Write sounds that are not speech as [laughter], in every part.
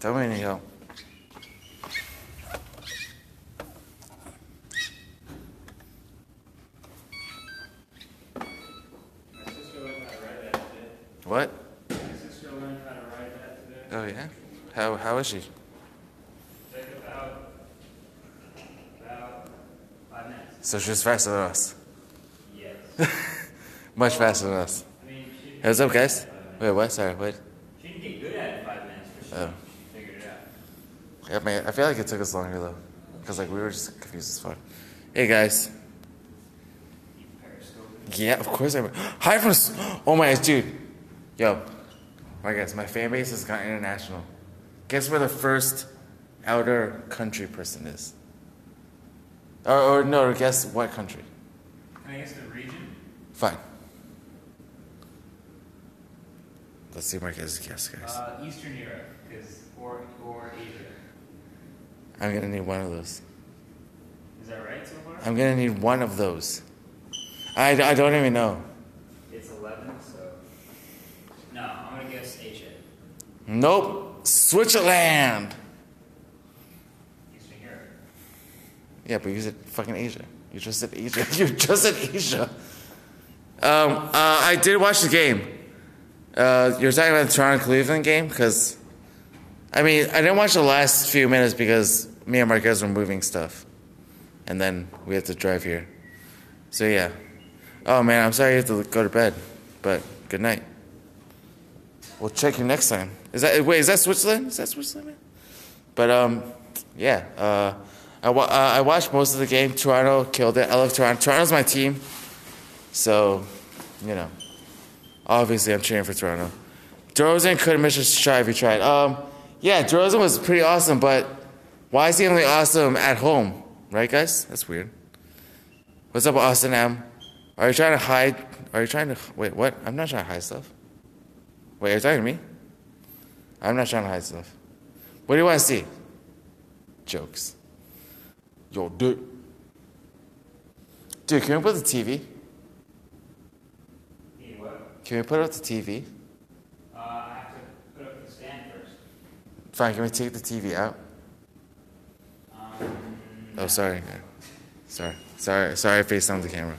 Tell me when you need help. My sister learned how to write that today. What? My sister learned how to write that today. Oh yeah. How how is she? About, about five minutes. So she's faster than us. Yes. [laughs] Much faster than us. I mean, up, guys? Uh, wait, what? Sorry, wait. She didn't get good at it in five minutes, but she Oh. figured it Yeah, man, I feel like it took us longer though, because like we were just confused as fuck. Hey guys. Yeah, of course I'm. [gasps] Hi from. Oh my dude. Yo, my guys, my fan base has gone international. Guess where the first outer country person is? Or, or no, guess what country? Can I guess the region? Fine. Let's see my guys guess, guys. Uh, Eastern Europe, because or or Asia. I'm gonna need one of those. Is that right so far? I'm gonna need one of those. I, I don't even know. It's eleven, so. No, I'm gonna guess Asia. Nope. Switzerland. Eastern Europe. Yeah, but you said fucking Asia. You just said Asia. [laughs] You just said Asia. Um, uh, I did watch the game. Uh, you're talking about the Toronto Cleveland game because, I mean, I didn't watch the last few minutes because me and Marques were moving stuff, and then we had to drive here. So yeah. Oh man, I'm sorry you have to go to bed, but good night. We'll check you next time. Is that wait? Is that Switzerland? Is that Switzerland? Man? But um, yeah. Uh, I wa- uh, I watched most of the game. Toronto killed it. I love Toronto. Toronto's my team, so you know. Obviously, I'm cheering for Toronto. DeRozan couldn't miss a try if he tried. Um, yeah, DeRozan was pretty awesome, but why is he only awesome at home? Right, guys? That's weird. What's up, Austin M? Are you trying to hide? Are you trying to wait? What? I'm not trying to hide stuff. Wait, are you talking to me? I'm not trying to hide stuff. What do you want to see? Jokes. Yo, dude. Dude, can we put the TV? Can we put up the TV? Uh, I have to put up the stand first. Fine, can we take the TV out? Oh, sorry. Sorry. Sorry. Sorry, I faced on the camera.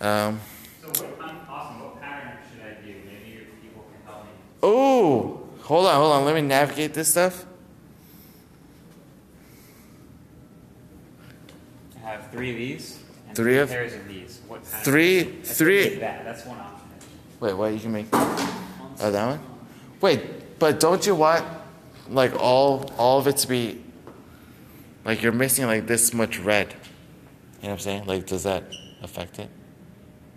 Um, so what, awesome. What pattern should I do? Maybe your people can help me. oh, hold on, hold on. Let me navigate this stuff. I have three of these. And Three of- pairs of these. What? Three, three. That. That's one option. Wait, what? You can make. Oh, that one? Wait, but don't you want like all all of it to be like you're missing like this much red? You know what I'm saying? Like, does that affect it?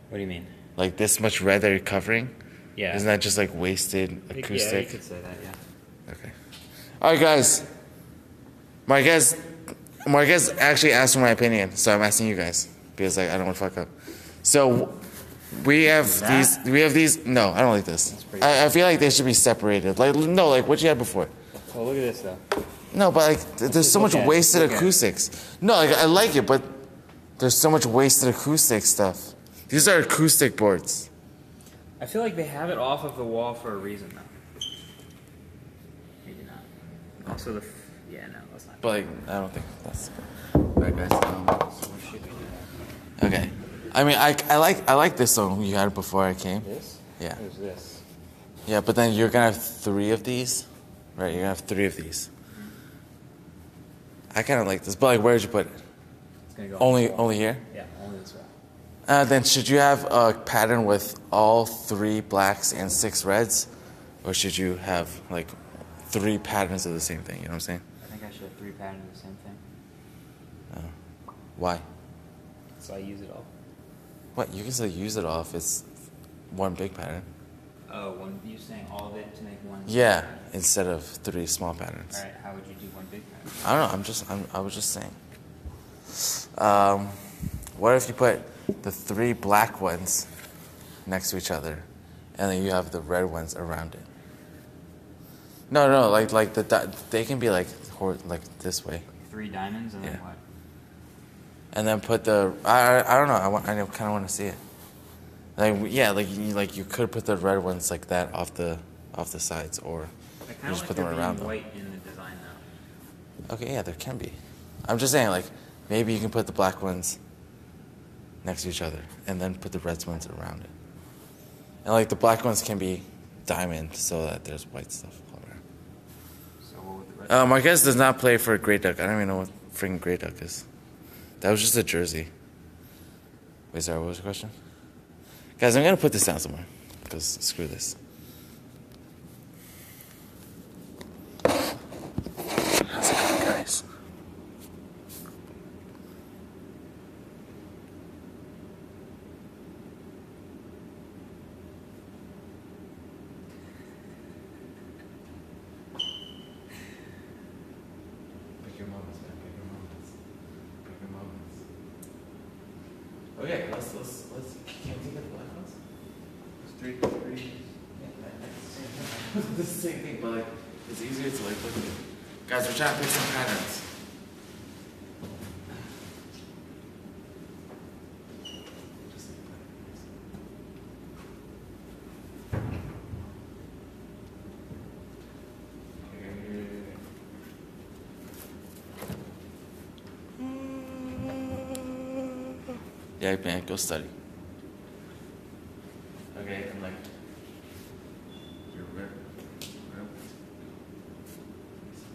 What do you mean? Like this much red that you're covering? Yeah. Isn't that just like wasted acoustic? Yeah, you could say that. Yeah. Okay. All right, guys. Marques, Marques actually asked for my opinion, so I'm asking you guys because like I don't want to fuck up. So we have these. We have these. No, I don't like this. I, I feel like they should be separated. Like no, like what you had before. Oh, look at this though. No, but like there's so much it, wasted it. acoustics. No, like I like it, but there's so much wasted acoustic stuff. These are acoustic boards. I feel like they have it off of the wall for a reason though. Maybe not. Also the. F- yeah, no, that's not. But like I don't think that's. Guys. So what should we do? okay. I mean, I, I like I like this song you had before I came. This? Yeah. This? Yeah, but then you're gonna have three of these, right? You're gonna have three of these. I kind of like this, but like, where did you put it? It's gonna go. Only, on only here. Yeah, only this way. Uh, then should you have a pattern with all three blacks and six reds, or should you have like three patterns of the same thing? You know what I'm saying? I think I should have three patterns of the same thing. Why? So I use it all. What? You can still use it all if It's one big pattern. Oh, one. You saying all of it to make one? Yeah, instead of three small patterns. All right. How would you do one big pattern? I don't know. I'm just. I'm, I was just saying. Um, what if you put the three black ones next to each other, and then you have the red ones around it? No, no, like like the di- they can be like hor- like this way, Three diamonds and then what? and then put the I I, I don't know. I want I kind of want to see it. Like yeah, like you like you could put the red ones like that off the off the sides, or I I just don't put them around them. white in the design though. Okay, yeah, there can be. I'm just saying, like, maybe you can put the black ones next to each other and then put the red ones around it. And, like, the black ones can be diamond so that there's white stuff all around. So what would the red? Uh, Marques does not play for a Great Duck. I don't even know what freaking Great Duck is. That was just a jersey. Wait, sorry, what was the question? Guys, I'm going to put this down somewhere because screw this. How's it going, guys? Pick your moments, man. Pick your moments. Pick your moments. Okay, let's let's let's. Can we get the black ones? Three, three. Yeah, it's the same thing, but like it's easier to like look at. Guys, we're trying to pick some patterns. Just like patterns. Yeah, man, go study. Okay, and like your rib, rib.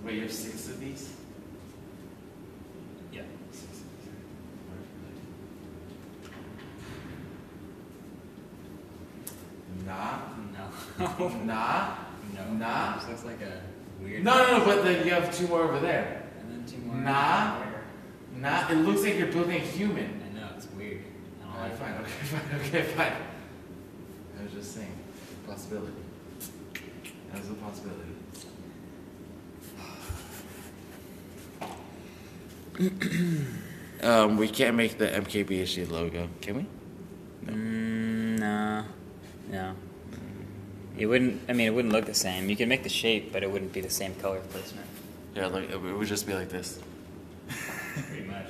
Wait, you have six of these? Yeah. Six of these. Nah, No. nah, no. Nah. This looks like a weird. no, no, no. But then you have two more over there. And then two more. Nah. Where? Nah, it looks like you're building a human. I know it's weird. I don't Alright, like fine, it. Okay, [laughs] fine, okay, fine. I was just saying, possibility. That was a possibility. [clears throat] um, we can't make the MKBHD logo, can we? Mm, no. No. It wouldn't. I mean, it wouldn't look the same. You can make the shape, but it wouldn't be the same color placement. Yeah, like it would just be like this. [laughs] Pretty much.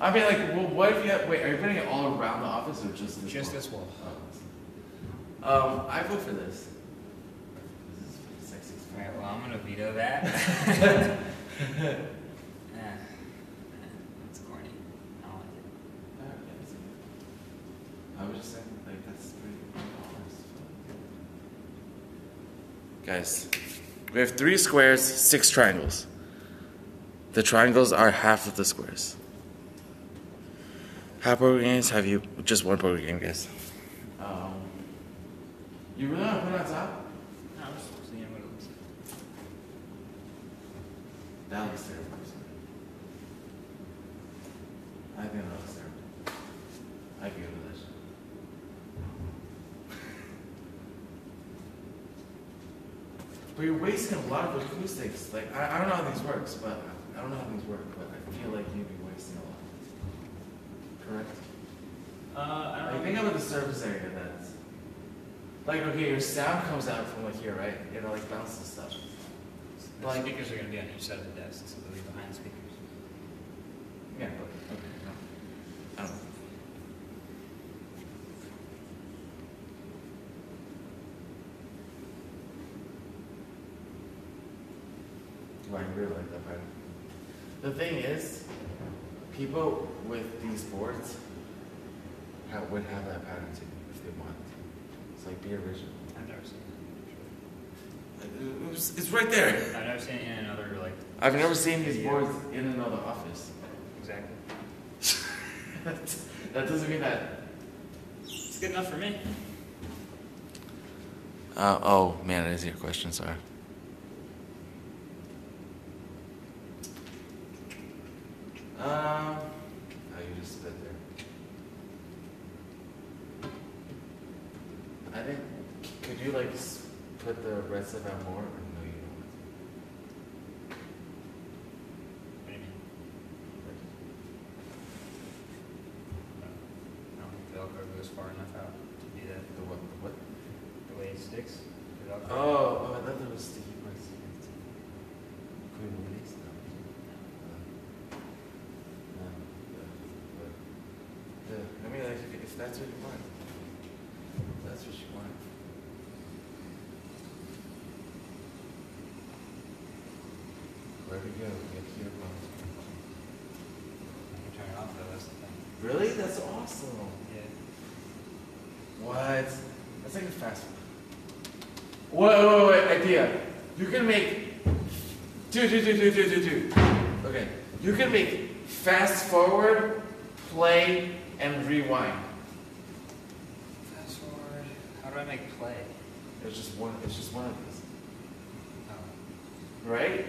I mean, like, well, what if you have, wait, are you putting it all around the office or just this Just wall? this wall. Oh. Um, I vote for this. This is fucking sexy as. Alright, well, I'm gonna veto that. [laughs] [laughs] That's corny. I don't like it. I was just saying, like, that's pretty honest. Guys, we have three squares, six triangles. The triangles are half of the squares. How poker games have you? Just one poker game, guys. Um, you really want to put it on top? No, I'm just seeing what it looks like. That looks terrible. I think that looks terrible. I give it this. But you're wasting a lot of acoustics. Like I, I don't know how things works, but I don't know how things work, but I feel like you'd be wasting a lot. Correct? Uh, I don't think I know. about the surface area that's like okay, your sound comes out from like here, right? It like bounces stuff. The like- speakers are gonna be on each side of the desk, so they'll be behind the speakers. Yeah, but okay, no. I don't know. Do I really like that pattern? The thing is, people with these boards ha would have that pattern too if they wanted to. It's like be original. I've never seen It was- It's right there. I've never seen it in another like. I've never seen these Video. boards in another office. Exactly. [laughs] that doesn't mean that. It's good enough for me. Uh, oh man, that is your question. Sorry. Um, oh, you just spit there. I think. Could you like put the red stuff out more, or no? You don't. What do you mean? I Velcro goes far enough out to do that. The what? the What? The way it sticks. the Oh, oh, I thought there was sticky parts. Could we release them? No, but, yeah, I mean, like, if, if that's what you want, if that's what you want. Where'd it go? Get here, bro. I can turn it off though. That's the thing. Really? That's awesome. Yeah. What? That's like a fast one. Wait, wait, wait, idea. You can make. Dude, dude, dude, dude, dude, dude, dude. Okay. You can make fast forward, play, and rewind. Fast forward. How do I make play? It's just one. It's just one of these, Oh. right?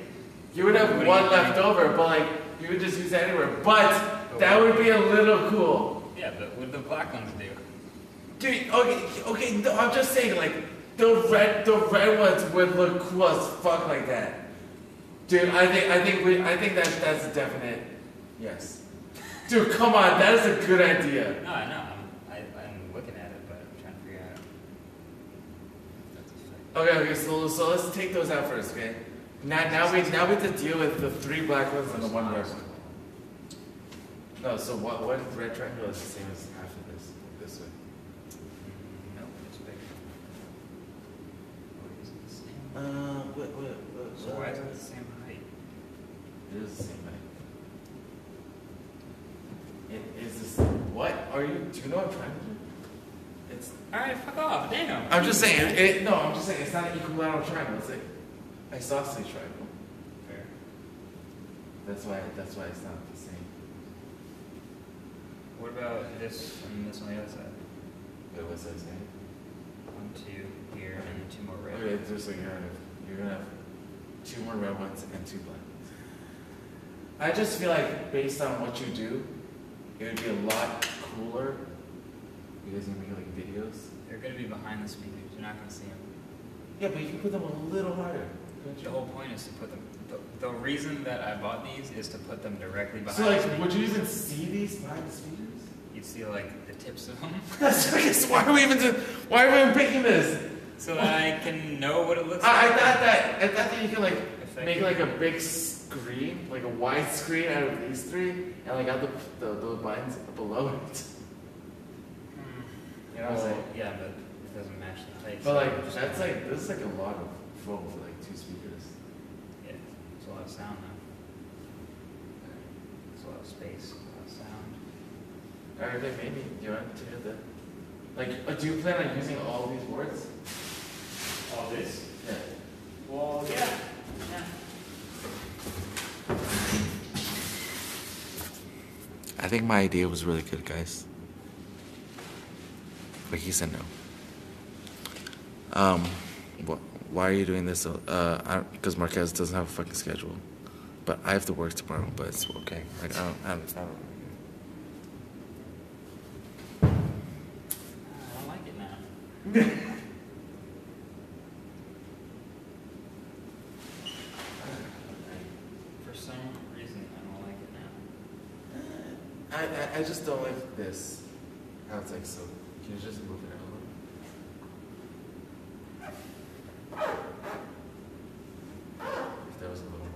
You would have What one left think? over, but like you would just use that anywhere. But that would be a little cool. Yeah, but what do the black ones do? Dude, okay, okay. No, I'm just saying, like the red, the red ones would look cool as fuck like that. Dude, I think, I think we, I think that that's a definite yes. Dude, come on, that is a good idea. No, I know. I'm, I, I'm looking at it, but I'm trying to figure out. That's a fact. Okay, okay. So, so let's take those out first, okay? Now, now we, now we have to deal with the three black ones and the one red one. No, so what, what red triangle is the same as half of this, this way? Nope, it's bigger. Or is it the same? Uh, what, what, what? So why is it the same height? It is the same height. It is this. What are you? Do you know what I'm trying to do? It's. Alright, fuck off. Damn. I'm just saying. It, no, I'm just saying. It's not an equilateral triangle. It's like isosceles triangle. Fair. That's why. That's why it's not the same. What about this and this on the other side? Wait, what's that saying? One, two here, and then two more red. Okay, just so you're gonna have, you're gonna have two more red ones and two black ones. I just feel like based on what you do, it would be a lot cooler. You guys gonna make like videos? They're gonna be behind the speakers. You're not gonna see them. Yeah, but you can put them a little higher. The whole point is to put them. The, the reason that I bought these is to put them directly behind. So like, would you even see these behind the speakers? You'd see like the tips of them, [laughs] That's guess why are we even do, why are we even picking this? so that I can know what it looks I, I thought that I thought that you could like make like a big screen, like a wide screen out of these three, and like have the the, the lines below it. You know what I'm saying? Yeah, but it doesn't match the height. But so like I'm just that's gonna- like this is like a lot of foam for like two speakers. Yeah, it's a lot of sound now. It's a lot of space, a lot of sound. Alright, then maybe do you want to do the like uh, do you plan on using all these boards? All this? Yeah. Well, yeah. Yeah. I think my idea was really good, guys. But he said no. Um, wh- why are you doing this? Uh, because Marques doesn't have a fucking schedule. But I have to work tomorrow. But it's okay. Like I don't, I don't, I don't. I like it now. [laughs] For some reason, I don't like it now. I, I, I just don't like this. How it's like so. Can you just move it a little? If there was a little more.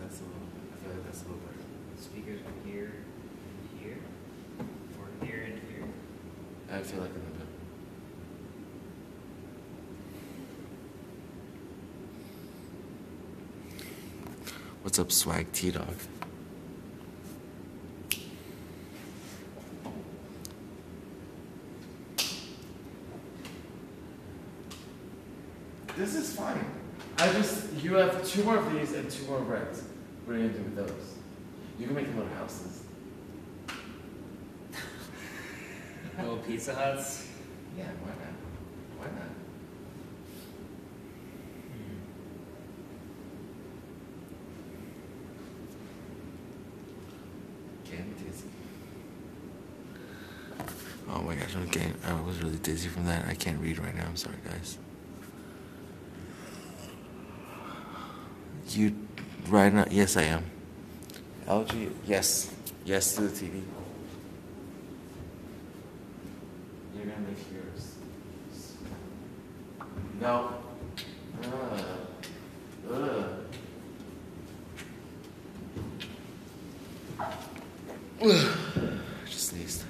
That's a little. I feel like that's a little better. Speakers are here, and here, or here and here. I feel like in the middle. What's up, swag T Dog? This is fine. I just you have two more of these and two more reds. What are you gonna do with those? You can make them little houses. [laughs] Little Pizza Huts. Yeah, why not? Why not? Hmm. Getting dizzy. Oh my gosh, I'm getting. I was really dizzy from that. I can't read right now. I'm sorry, guys. You right now? Yes, I am. LG, yes, yes to the TV. You're gonna make yours. No. Ugh. Ugh. [sighs] Just sneezed.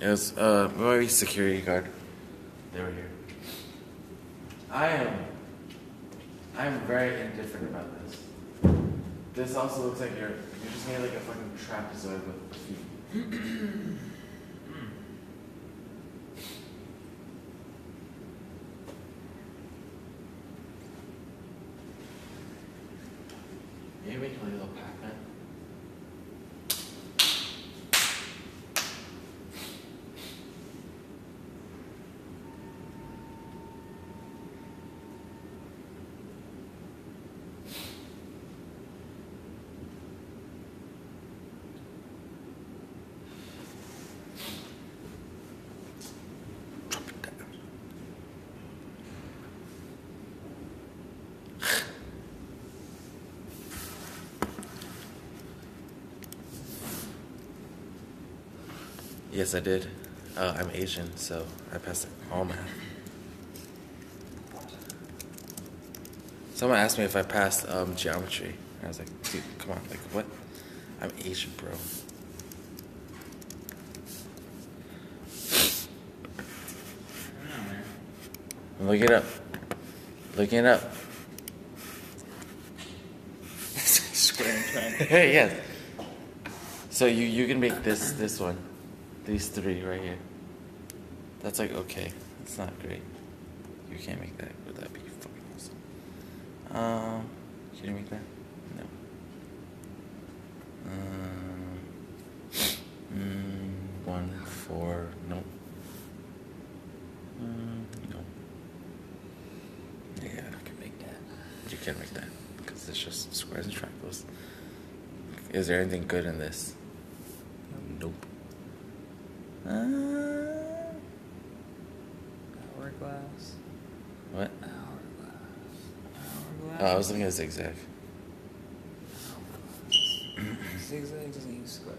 It was uh my security guard. They were here. I am. I'm very indifferent about this. This also looks like you're you just made like a fucking trapezoid with feet. [clears throat] Maybe make like a little Pac-Man. Drop it down. Yes, I did. Uh, I'm Asian, so I passed all math. Someone asked me if I passed um, geometry. I was like, dude, come on, like what? I'm Asian, bro. I don't man. Look it up. Look it up. [laughs] Square and triangle. [laughs] yes. So you you can make this this one, these three right here. That's like okay. It's not great. You can't make that. Would that be fucking awesome? Um, can you make that? No. Um, mm, one four. No. Mm, no. Yeah, I can make that. You can make that because it's just squares and triangles. Is there anything good in this? Nope. Uh, Hourglass. what? Hourglass. Hourglass. Oh, I was looking at zigzag. Zigzag doesn't use squares.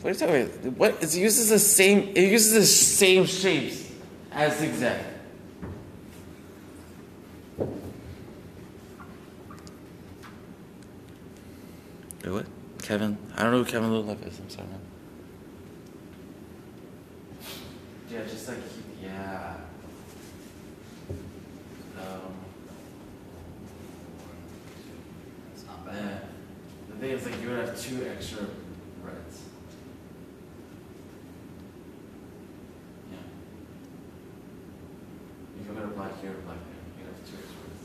What are you talking about? What? It uses the same. It uses the same shapes as zigzag. Wait, what? Kevin? I don't know who Kevin Lulov is. I'm sorry, man. Yeah, just like yeah. Um. That's not Yeah. The thing is, like, you would have two extra reds. Yeah. You go to black here black there, you have two extra reds.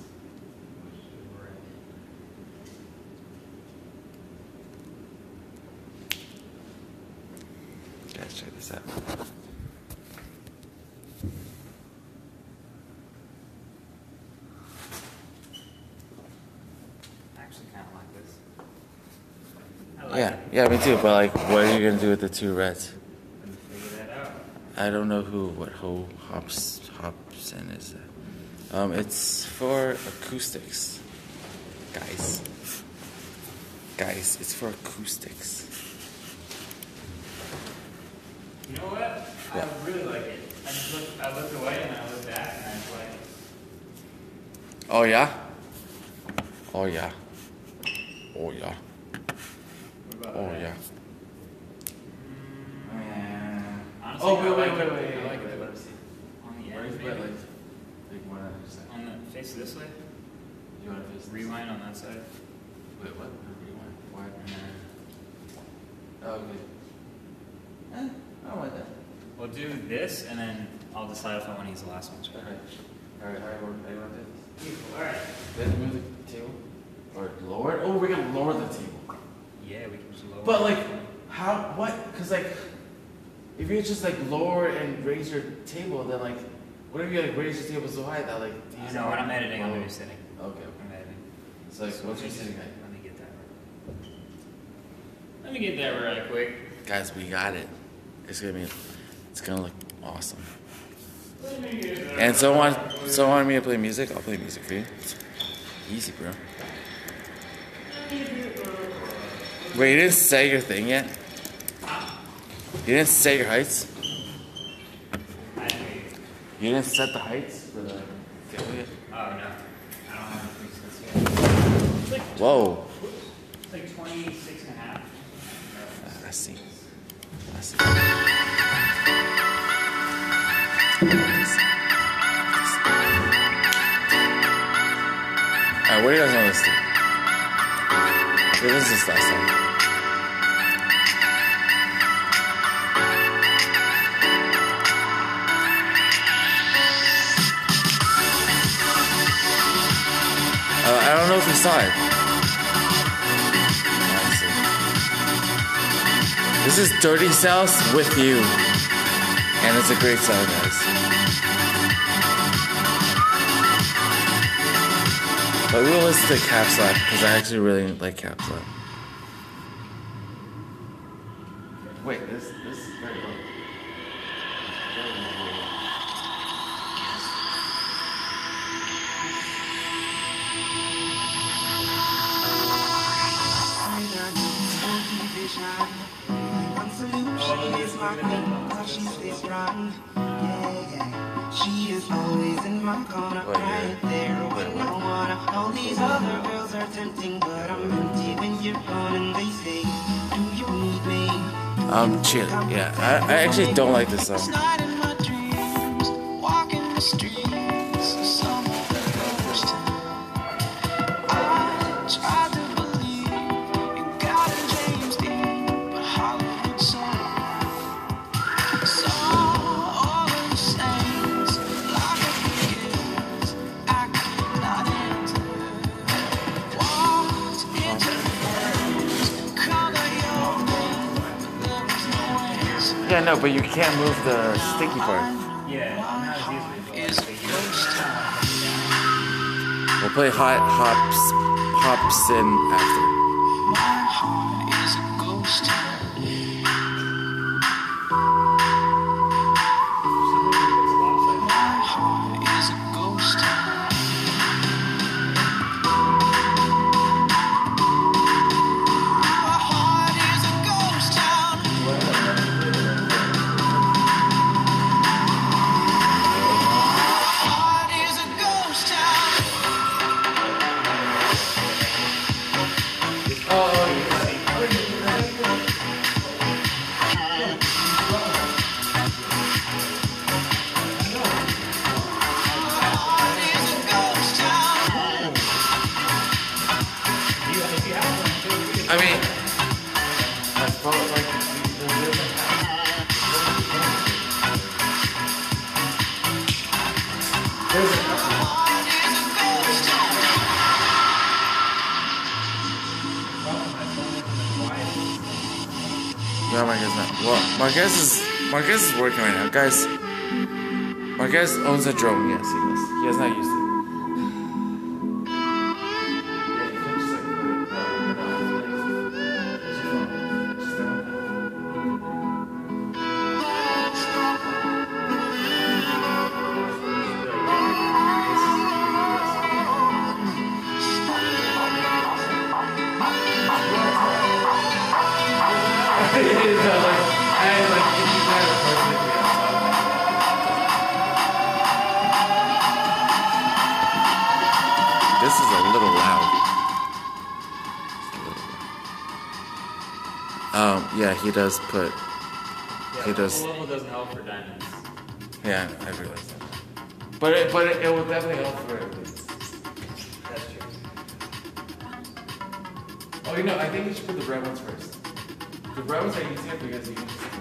Guys, check this out. I actually kind of like this. I like Yeah, yeah, me too. But like, what are you gonna do with the two reds? Couldn't figure that out. I don't know who, what Ho Hops Hobson is. That? Um, it's for acoustics, guys. Guys, it's for acoustics. You know what? What? I really like it. I just looked, I looked away and I looked back and I was like, Oh yeah. Oh yeah. Oh yeah. What Oh yeah. Honestly, Oh I wait, wait, like wait, it. wait, I wait, like wait, it. Let me see. On the Where end, maybe? like, like one other second. On the face this way? You want to face this? Rewind on that side? Wait, what? Rewind. Why? Oh, okay. Eh, I don't like that. we'll do this and then I'll decide if I want to use the last one. All right. All right. All right. What do you want to do? Beautiful. Alright. Then move the table or lower it. Oh, we can lower the table. Yeah, we can just lower But like, how? What? Cause like, if you just like lower and raise your table, then like, what if you like raise your table so high that like? I these know, when I'm editing, I'm going to be sitting. Okay. I'm editing. So like, So what's your sitting just- height? Let me get that right. Let me get that right quick. Guys, we got it. It's gonna be, it's gonna look awesome. Let me get that And someone, someone want, quick. so want me to play music? I'll play music for you. Easy, bro. Wait, you didn't say your thing yet? You didn't say your heights? I didn't hear you. Didn't set the heights for the table yet? Oh, no. I don't have a presets yet. It's like, Whoa. it's like 26 and a half. I see. I see. what do you guys want to to? What was this last time? Don't know if you saw it. This is Dirty South with you. And it's a great song, guys. But we will listen to Kap Slap because I actually really like Kap Slap. I, actually don't like this song. Yeah, but you can't move the sticky part. Yeah, not as. Is a ghost town. We'll play hot hops, hops in after. Marques is working right now, guys. Marques owns a drone. Yes, he does. He has not used it. Does put. He does. Level doesn't help for diamonds. Yeah, I realize that. But it, but it, it will definitely help for it. That's true. Oh, you know, I think you should put the red ones first. The red ones are easier because you can just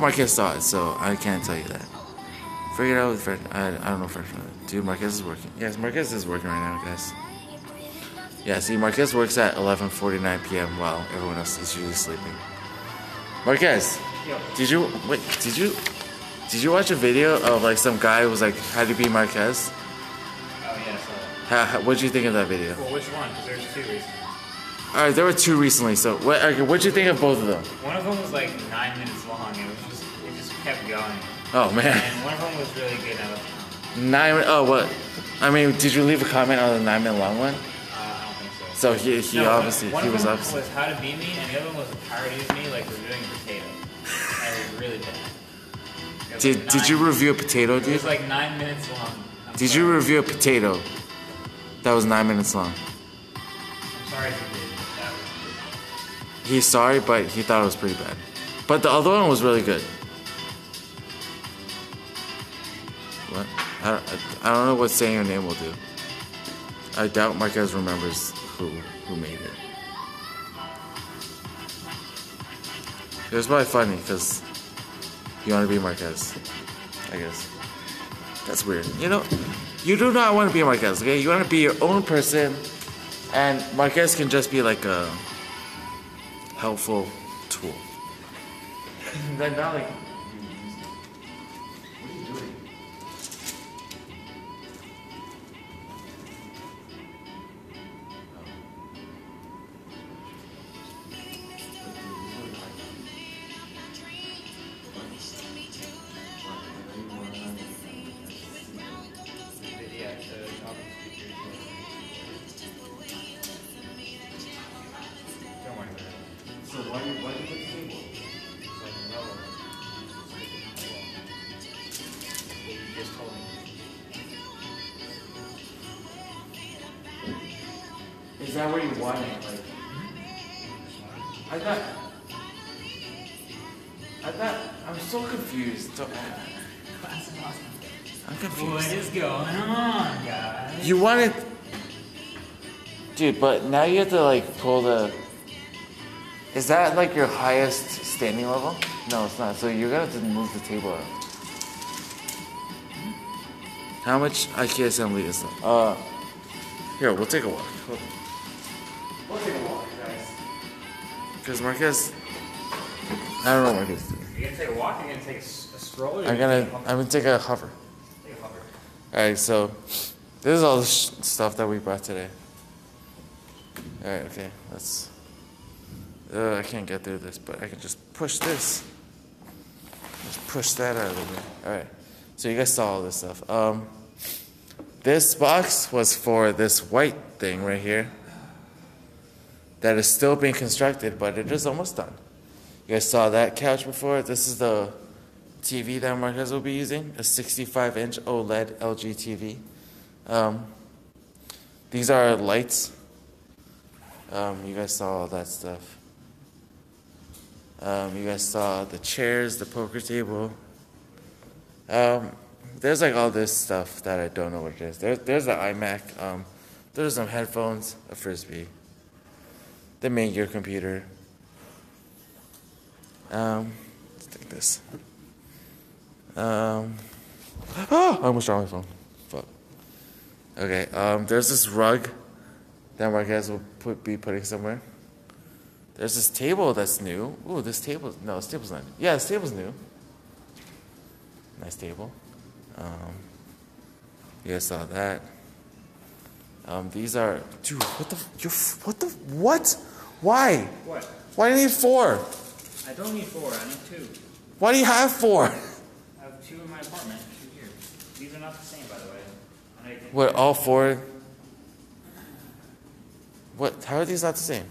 Marques saw it, so I can't tell you that. Figure it out with Fred. I, I don't know Fred. Dude, Marques is working. Yes, Marques is working right now, guys. Yeah, see, Marques works at 11:49 p.m. while everyone else is usually sleeping. Marques, Yo. did you wait? Did you did you watch a video of like some guy who was like, "How to be Marques"? Oh yeah, so. How, how, what did you think of that video? Well, which one? Because there's two recently. All right, there were two recently. So, what? Okay, what did you think of both of them? One of them was like nine minutes long. It was just, it just kept going. Oh man, And one of them was really good. I nine. Oh, what? I mean, did you leave a comment on the nine minute long one? uh, I don't think so. So he he No, obviously one he of was them obviously. was how to be me, and the other one was a parody of me, like reviewing potato. [laughs] And it was really bad. Was Did like Did you review a potato, dude? It was like nine minutes long. I'm Did sorry. you review a potato that was nine minutes long? I'm sorry if you did. That was He's sorry, but he thought it was pretty bad. But the other one was really good. What? I don't, I, don't know what saying your name will do. I doubt Marques remembers who who made it. It was probably funny because you want to be Marques, I guess. That's weird. You know, you do not want to be Marques, okay? You want to be your own person, and Marques can just be like a helpful tool. [laughs] Then not like. Guys? want wanted. Dude, but now you have to like pull the. Is that like your highest standing level? No, it's not. So you're gonna have to move the table out. How much IKEA assembly is that? Uh, here we'll take a walk. Hold on. We'll take a walk, guys. Because Marques, I don't know what Marques is doing. You're gonna take a walk? You're gonna take a stroll? or I'm gonna, take a I'm gonna take a hover. hover? Take a hover. All right, so this is all the stuff that we brought today. All right, okay, let's. Uh, I can't get through this, but I can just push this. Just push that out of the way. All right, so you guys saw all this stuff. Um, this box was for this white thing right here. That is still being constructed, but it is almost done. You guys saw that couch before. This is the TV that Marques will be using, a 65 inch OLED LG TV. Um, these are lights. Um, you guys saw all that stuff. Um, you guys saw the chairs, the poker table. Um, there's like all this stuff that I don't know what it is. There, there's the iMac. Um, there's some headphones, a frisbee, the Maingear computer. Um, let's take this. Oh, [gasps] I almost dropped my phone. Okay. Um, there's this rug that Marques will put, be putting somewhere. There's this table that's new. Ooh, this table. No, this table's not. New. Yeah, this table's new. Nice table. Um, you guys saw that. Um, these are. Dude, what the? You're. What the? What? Why? What? Why do you need four? I don't need four, I need two. Why do you have four? I have two in my apartment, two here. These are not the same, by the way. I know you think- What? All four? What? How are these not the same?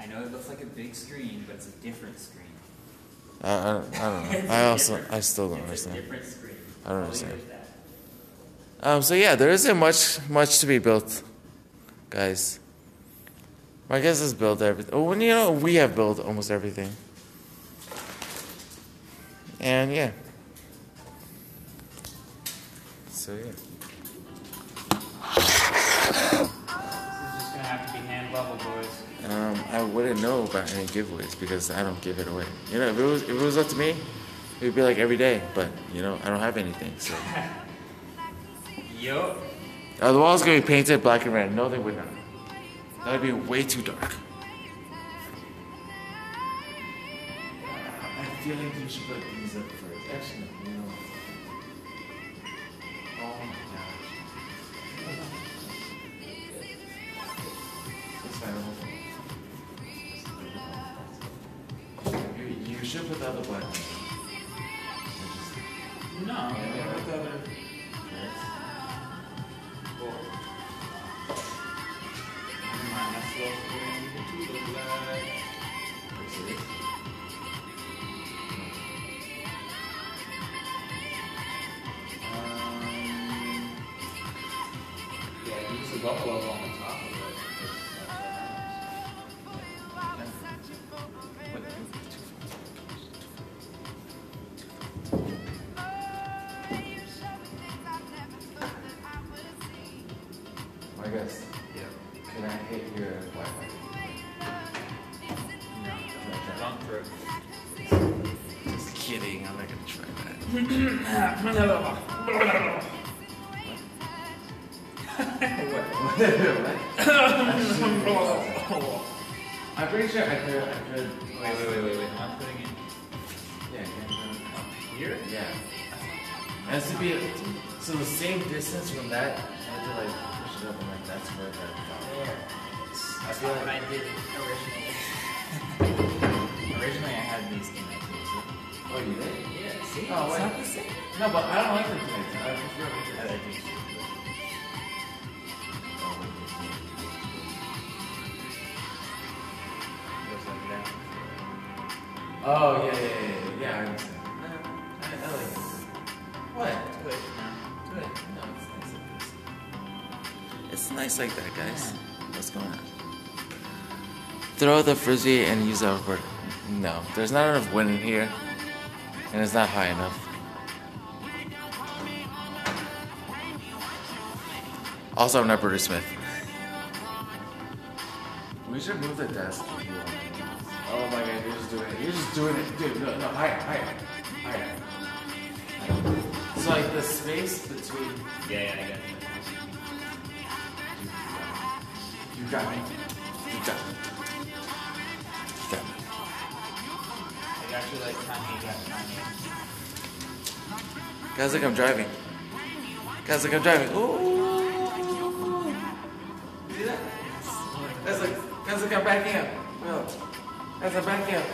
I know it looks like a big screen, but it's a different screen. I, I, don't- I don't know. [laughs] I also, I still don't it's understand. a different screen. I don't I'll understand. leave it at that. Um, so yeah, there isn't much, much to be built, guys. My guess is built everything. Oh, when you know we have built almost everything. And yeah. So yeah. I wouldn't know about any giveaways because I don't give it away. You know, if it was if it was up to me, it would be like every day. But you know, I don't have anything. So [laughs] Yup. uh, the wall's gonna be painted black and red. No, they would not. That would be way too dark. I feel like you should put these up first. Actually, no, you know. Oh my gosh. That. [laughs] I'm pretty sure I could. I could. Wait, wait, wait, wait, wait. I'm putting it Yeah. Can up here. Yeah. It has to be so the same distance from that. I had to like push it up and like that's where that. I feel like I did originally. [laughs] originally, I had these in my closet. Oh, you did? Yeah, see? Oh, wait. No, but I don't like the things. I prefer I it. like these. Oh yeah, yeah, yeah, yeah. I understand. I, I like it. What? Good. Good. No, it's nice like this. It's nice like that, guys. What's going on? Throw the frisbee and use our word. No, there's not enough wind in here, and it's not high enough. Also, I'm not Bruce Smith. We should move the desk. if you want. Oh my god, you're just doing it. You're just doing it, dude. No, no, higher, higher, higher. So like the space between Yeah, yeah, I got it. You got me. You got me. You got me. I got you like Kanye got Kanye. Guys, look, I'm driving. Guys, look, I'm driving. Ooh. Guys, look, I'm backing up. Well, guys, I'm backing up.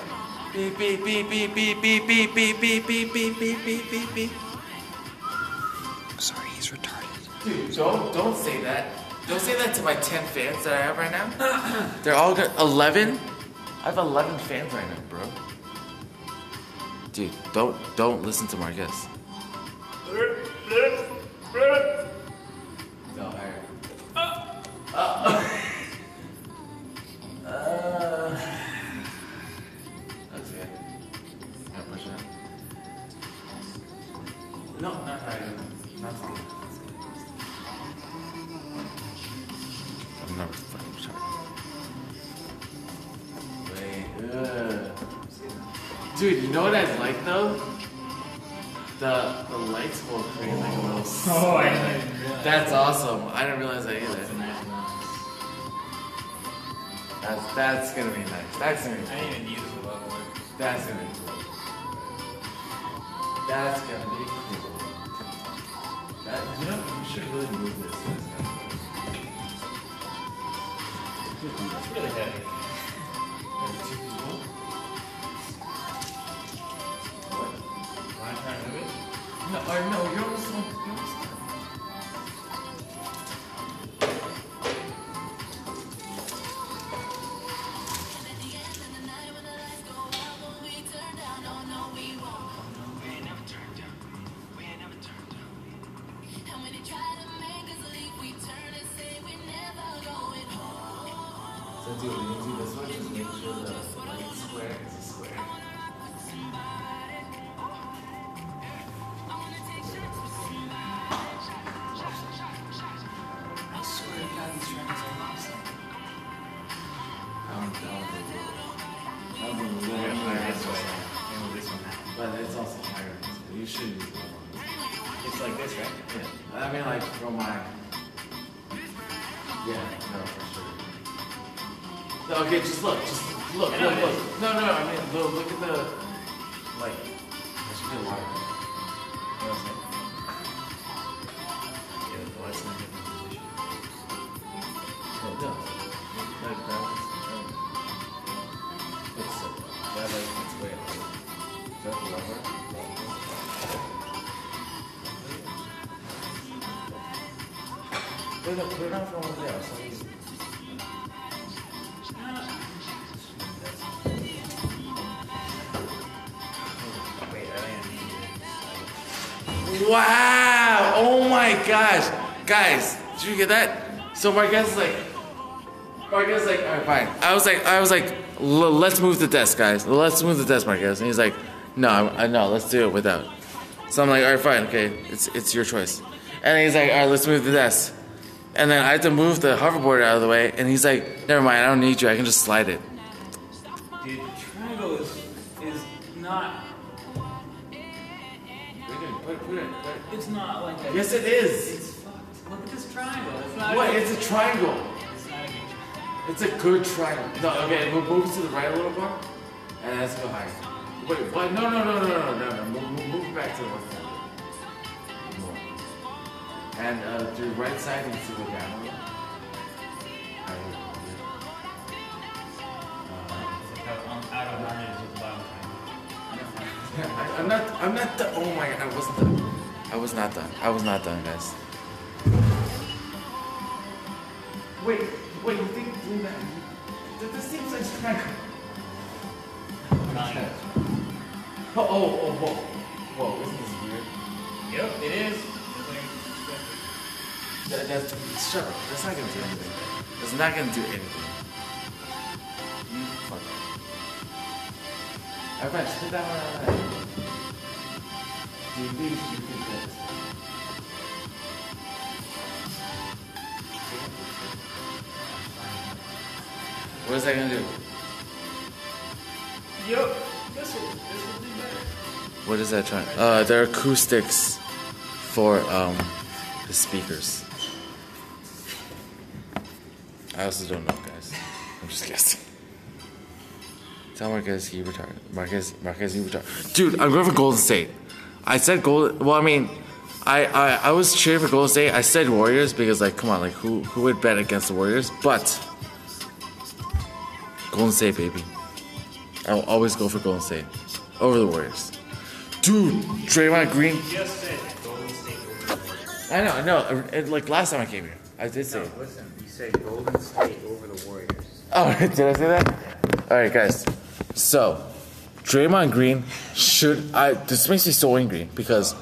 Beep, beep, beep, beep, beep, beep, beep, beep, beep, beep, beep, beep, beep, beep, beep. Sorry, he's retarded. Dude, don't don't say that. Don't say that to my 10 fans that I have right now. They're all good. 11? I have 11 fans right now, bro. Dude, don't don't listen to Marques. No, for sure. No, okay, just look. Just look, look, look. No, no, I mean, look, look at the. Like, there should be a. You know what I'm saying? Yeah, the light's in a different position. No, no. Like, that was. Um, it's, uh, that, like, it's way up. Is that the lever? Put Wow! Oh my gosh, guys, did you get that? So Marques is like, Marques is like, all right, fine. I was like, I was like, let's move the desk, guys. Let's move the desk, Marques. And he's like, no, I, no, let's do it without. So I'm like, all right, fine, okay, it's it's your choice. And he's like, all right, let's move the desk. And then I had to move the hoverboard out of the way, and he's like, never mind, I don't need you. I can just slide it. Dude, triangle is, is not. It's not like a. Yes, it is. It's fucked. Look at this triangle. It's not. What? A, It's a triangle. it's not a good triangle. It's a good triangle. No, okay, we'll move to the right a little more, and let's go higher. Wait, what? No, no, no, no, no, no, no. Move, move, move back to the left how um, out of harmony with the bottom triangle. I, [laughs] I'm not. I'm not the. Oh my! God, I wasn't done. I was not done. I was not done, guys. Wait, wait. You think doing that? Th- This seems like triangle. Triangle. Oh, oh, oh, whoa, whoa! Isn't this weird? Yep, it is. That, that's shut up. That's not gonna do anything. That's not gonna do anything. You fuck. Alright. Spit that one out that. Do you think you think this? What is that gonna do? Yep. This will, this will do better. What is that trying? Uh, they're acoustics for um the speakers. I also don't know, guys. I'm just guessing. Tell Marques he retired. Marques, Marques he retired. Dude, I'm going for Golden State. I said Golden. Well, I mean, I, I I was cheering for Golden State. I said Warriors because like, come on, like who who would bet against the Warriors? But Golden State, baby. I'll always go for Golden State over the Warriors. Dude, Draymond Green. Just said Golden State over the Warriors. I know, I know. it- Like last time I came here, I did say. No, listen. You said Golden State over the Warriors. Oh, [laughs] did I say that? All right, guys. So, Draymond Green should. I this makes me so angry because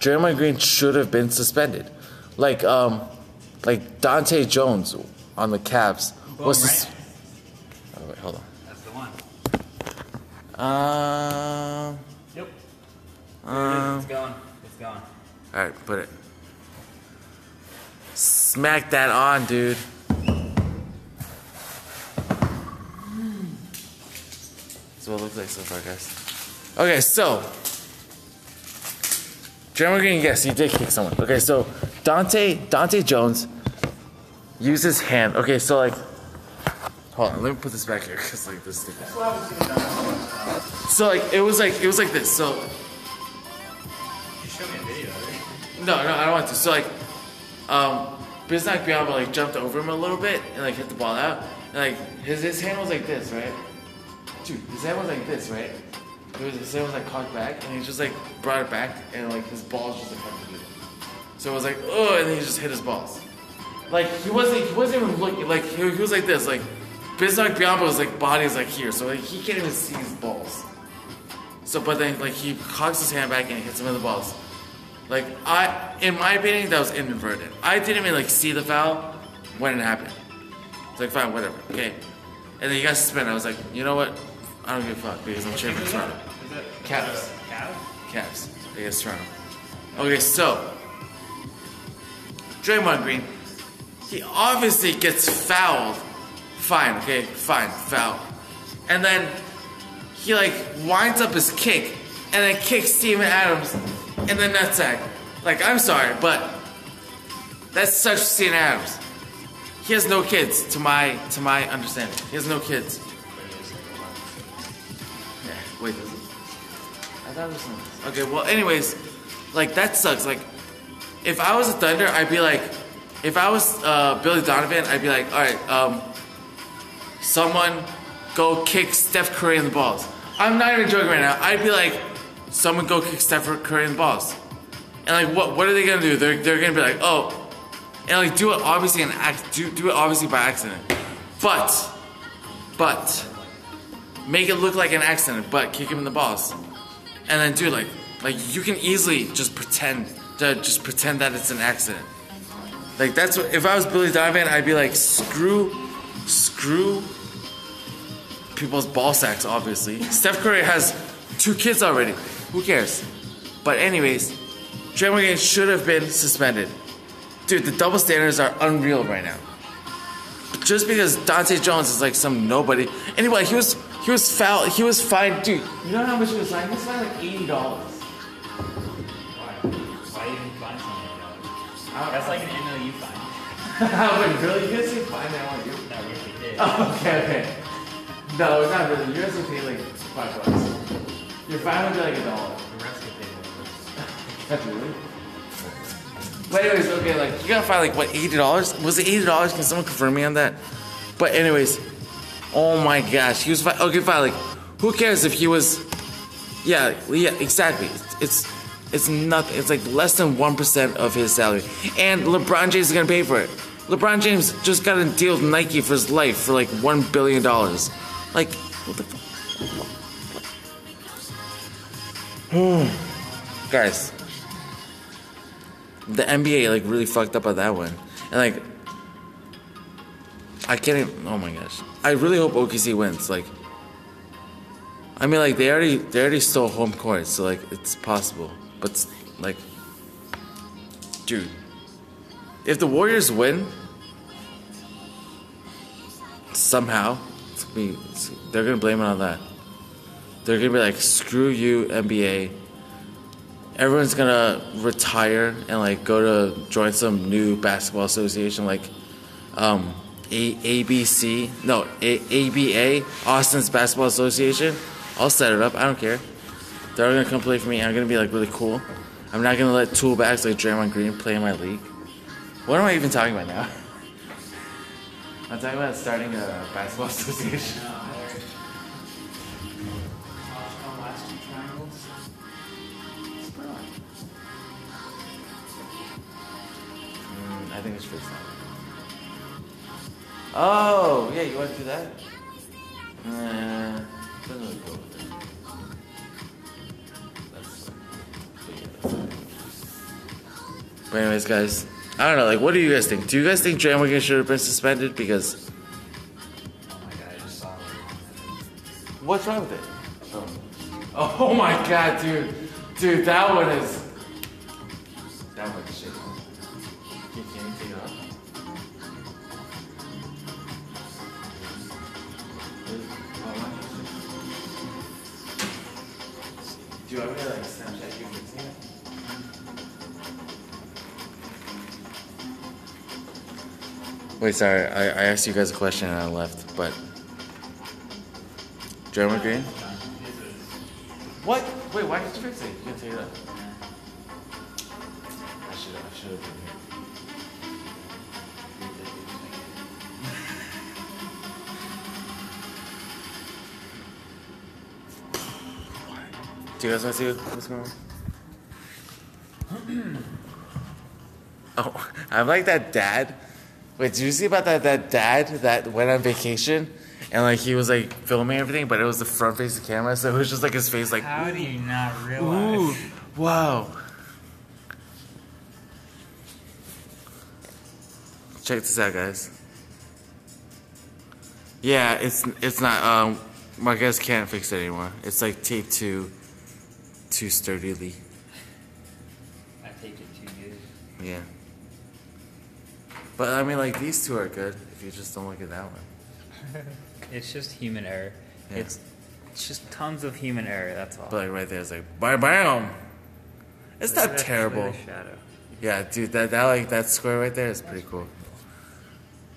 Draymond Green should have been suspended, like um, like Dahntay Jones on the Cavs was. Boom, sus- right? oh wait, hold on. That's the one. on. Um. Yep. Um. It's going. It's going. All right, put it. Smack that on, dude. That's what it looks like so far, guys. Okay, so Draymond Green, yes, he did kick someone. Okay, so Dahntay Dahntay Jones used his hand. Okay, so like, hold on, let me put this back here because like this. Thing. So like it was like it was like this. So You showed me a video, right? No, no, I don't want to. So like, um, Bismack Biyombo like jumped over him a little bit and like hit the ball out. And like his his hand was like this, right? Dude, his hand was like this, right? It was, his hand was like cocked back, and he just like brought it back, and like his balls just like it. So it was like, oh, and he just hit his balls. Like he wasn't he wasn't even looking. Like he, he was like this. Like Bismack Biyombo's like body is like here, so like he can't even see his balls. So, but then like he cocks his hand back and hits him in the balls. Like I, in my opinion, that was inverted. I didn't even like see the foul when it happened. It's like fine, whatever, okay. And then he got suspended. I was like, you know what? I don't give a fuck because I'm cheering for Toronto. Is that Cavs. Cavs? Cavs against Toronto. Okay, so Draymond Green, he obviously gets fouled. Fine, okay, fine, foul. And then he like winds up his kick and then kicks Steven Adams in the nutsack. Like, I'm sorry, but that's such Steven Adams. He has no kids, to my to my understanding. He has no kids. Wait, does he? I thought it was something. Okay, well, anyways, like that sucks. Like, if I was a Thunder, I'd be like, if I was uh, Billy Donovan, I'd be like, all right, um, someone go kick Steph Curry in the balls. I'm not even joking right now. I'd be like, someone go kick Steph Curry in the balls. And like, what what are they gonna do? They're they're gonna be like, oh, and like do it obviously an act, do do it obviously by accident, but, but, make it look like an accident, but kick him in the balls. And then dude, like like you can easily just pretend to just pretend that it's an accident. Like that's what, if I was Billy Donovan, I'd be like, screw, screw people's ball sacks. Obviously, Steph Curry has two kids already. Who cares? But anyways, Draymond Green should have been suspended. Dude, the double standards are unreal right now. Just because Dahntay Jones is like some nobody. Anyway, he was he was foul. He was fined, dude. You know how much he was fined? He was fined like eighty dollars. Why? Why even find something? That's like an MLU fine. [laughs] Wait, really? You guys get fined that one? You? That really did. Oh, okay, okay. No, it's not really. You guys will pay like five bucks. Your fine would be like a dollar. The rest get paid over. That's really. But anyways, okay, like you gotta find like what eighty dollars? Was it eighty dollars? Can someone confirm me on that? But anyways, oh my gosh, he was fi- okay. Fine, like who cares if he was? Yeah, yeah, exactly. It's it's nothing. It's like less than one percent of his salary, and LeBron James is gonna pay for it. LeBron James just got a deal with Nike for his life for like one billion dollars. Like what the? Fuck? Hmm. Guys, the NBA like really fucked up on that one, and like I can't. Even, oh my gosh, I really hope OKC wins. Like, I mean, like they already they already stole home court, so like it's possible. But like, dude, if the Warriors win somehow, it's gonna be, it's- they're gonna blame it on that. They're gonna be like, screw you, NBA everyone's gonna retire and like go to join some new basketball association like um A- ABC no A- ABA Austin's Basketball Association. I'll set it up I don't care. They're all gonna come play for me I'm gonna be like really cool. I'm not gonna let toolbacks like Draymond Green play in my league. What am I even talking about now? [laughs] I'm talking about starting a basketball [laughs] association. Mm, I think it's time. Oh, yeah, you want to do that? Nah, doesn't really go but anyways, guys, I don't know. Like, what do you guys think? Do you guys think Green should have been suspended? Because Oh my god, I just saw it. what's wrong with it? Oh, oh my god, dude, dude, that one is that one's Do me to like Snapchat you fixing it? Wait, sorry. I, I asked you guys a question and I left, but Jeremy Green? What? Wait, why did you fix it? You can take it Do you guys want to see what's going on? [clears throat] Oh, I'm like that dad. Wait, did you see about that that dad that went on vacation and like he was like filming everything, but it was the front face of the camera, so it was just like his face like How do you not realize? Ooh, wow. Check this out, guys. Yeah, it's it's not. Um, my Marques can't fix it anymore. It's like tape too, too sturdily. I taped it two years. Yeah. But I mean, like these two are good if you just don't look at that one. [laughs] It's just human error. Yeah. It's it's just tons of human error. That's all. But like right there, it's like bam, bam. It's Look not terrible. Shadow. Yeah, dude, that, that like that square right there is pretty cool.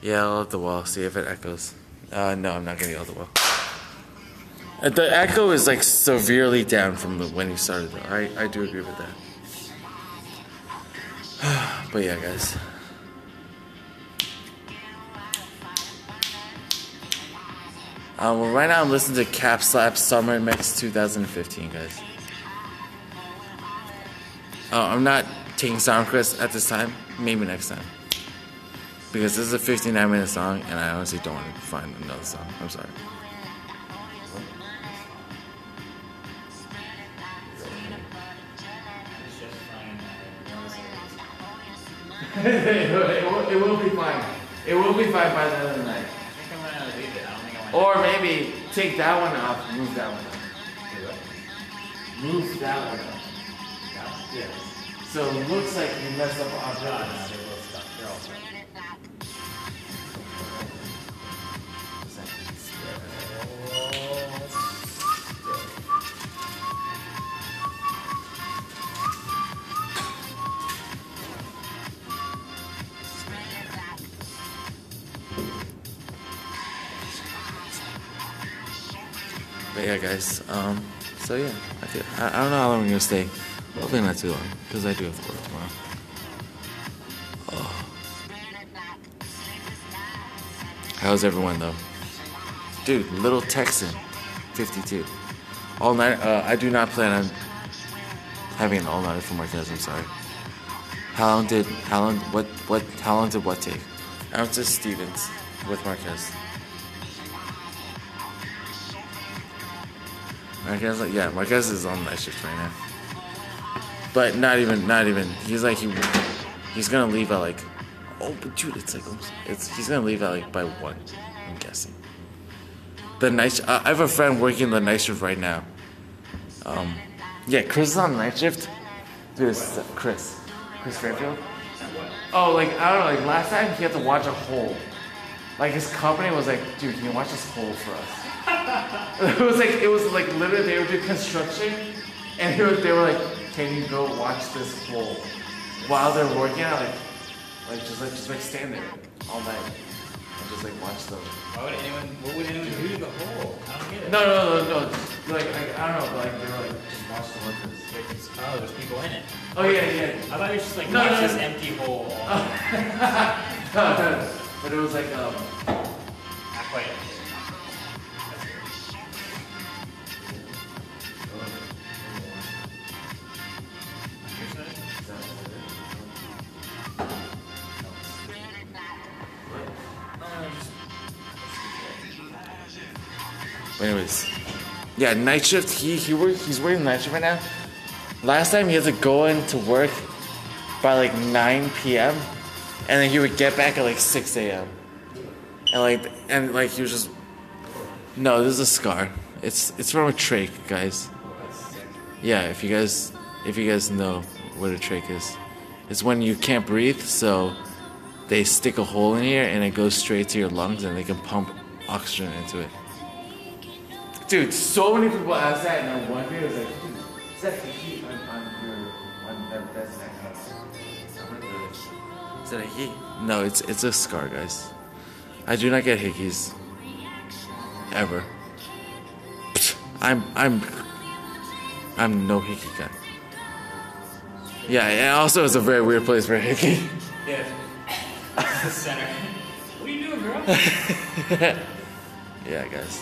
Yeah, I'll let the wall see if it echoes. Uh, no, I'm not gonna yell at the wall. The echo is like severely down from when you started. Though. I I do agree with that. [sighs] but yeah, guys. Um, well, right now I'm listening to Kap Slap Summer Mix 2015, guys. Oh, I'm not taking Soundcrest at this time. Maybe next time. Because this is a 59 minute song, and I honestly don't want to find another song. I'm sorry. [laughs] it. will, be fine. It will be fine by the end of the night. Or maybe take that one off, move that one up. Move that one up. Yeah. So it looks like you messed up our Oh, yeah, guys. Um. So yeah, I, could, I, I don't know how long we're gonna stay. Hopefully not too long, because I do have to work tomorrow. Oh. How's everyone though? Dude, Little Texan, 52. All night. Uh, I do not plan on having an all night for Marques. I'm sorry. How long did how long what what how long did what take? Ounces Stevens with Marques. Marques, like, yeah, Marques is on night shift right now. But not even, not even. He's like he, he's gonna leave at like, oh, but dude, it's like it's he's gonna leave at like by one. I'm guessing. The night. Uh, I have a friend working the night shift right now. Um, yeah, Chris is on night shift. Dude, it's uh, Chris, Chris Fairfield. Oh, like I don't know. Like last time, he had to watch a hole. Like his company was like, dude, can you watch this hole for us? [laughs] it was like it was like literally they were doing construction, and they were, they were like, "Can you go watch this hole?" While they're working, I like, like just like just like stand there all night and just like watch them. Why would anyone? What would anyone do to the hole? I don't get it. No, no, no, no. just, Like I, I don't know, but like they were like just watch the workers. Oh, there's people in it. Oh yeah, yeah. I thought you were just like, No, watch no, this [laughs] no. empty hole. No, no, but it was like um. Not yeah, night shift. He he work, he's working night shift right now. Last time he had to go into work by like 9 p.m. and then he would get back at like 6 a.m. And like and like he was just no, this is a scar. It's it's from a trach, guys. Yeah, if you guys if you guys know what a trach is, it's when you can't breathe, so they stick a hole in here and it goes straight to your lungs and they can pump oxygen into it. Dude, so many people ask that, and one video was like, dude, is that a heat on, on your on that that's neck house? I'm like. Is that a heat? No, it's it's a scar, guys. I do not get hickeys. Ever. I'm I'm I'm no hickey guy. Yeah, and also it's a very weird place for a hickey. Yeah. the center. What are you doing, girl? [laughs] Yeah, guys.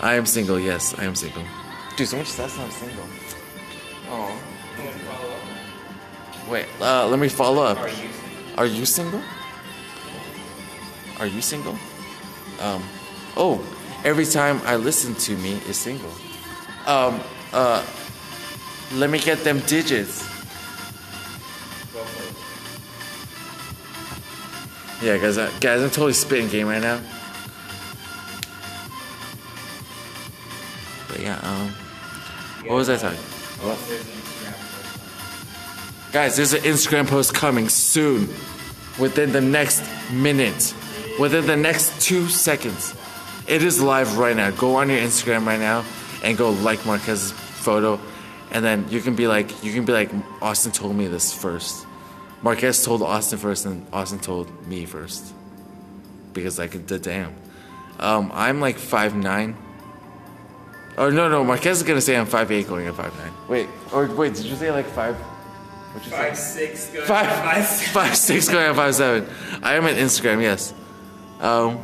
I am single, yes, I am single. Dude, someone just asked if I'm single. Oh. Wait, uh, let me follow up. Are you? Are you single? Are you single? Um, oh, every time I listen to me is single. Um, uh, let me get them digits. Go for it. Yeah, guys, I, guys, I'm totally spitting game right now. But yeah, um, what was I talking? What? There's an Instagram post. Guys, there's an Instagram post coming soon. Within the next minute. Within the next two seconds. It is live right now. Go on your Instagram right now and go like Marques's photo. And then you can be like, you can be like, Austin told me this first. Marques told Austin first, and Austin told me first. Because like the damn. Um, I'm like five nine. Oh no no, Marques is gonna say I'm five eight going at five nine. Wait, or wait, did you say like five? What'd you say? Five six. Good. Five, Five. [laughs] five six going on five seven. I am at Instagram, yes. Um,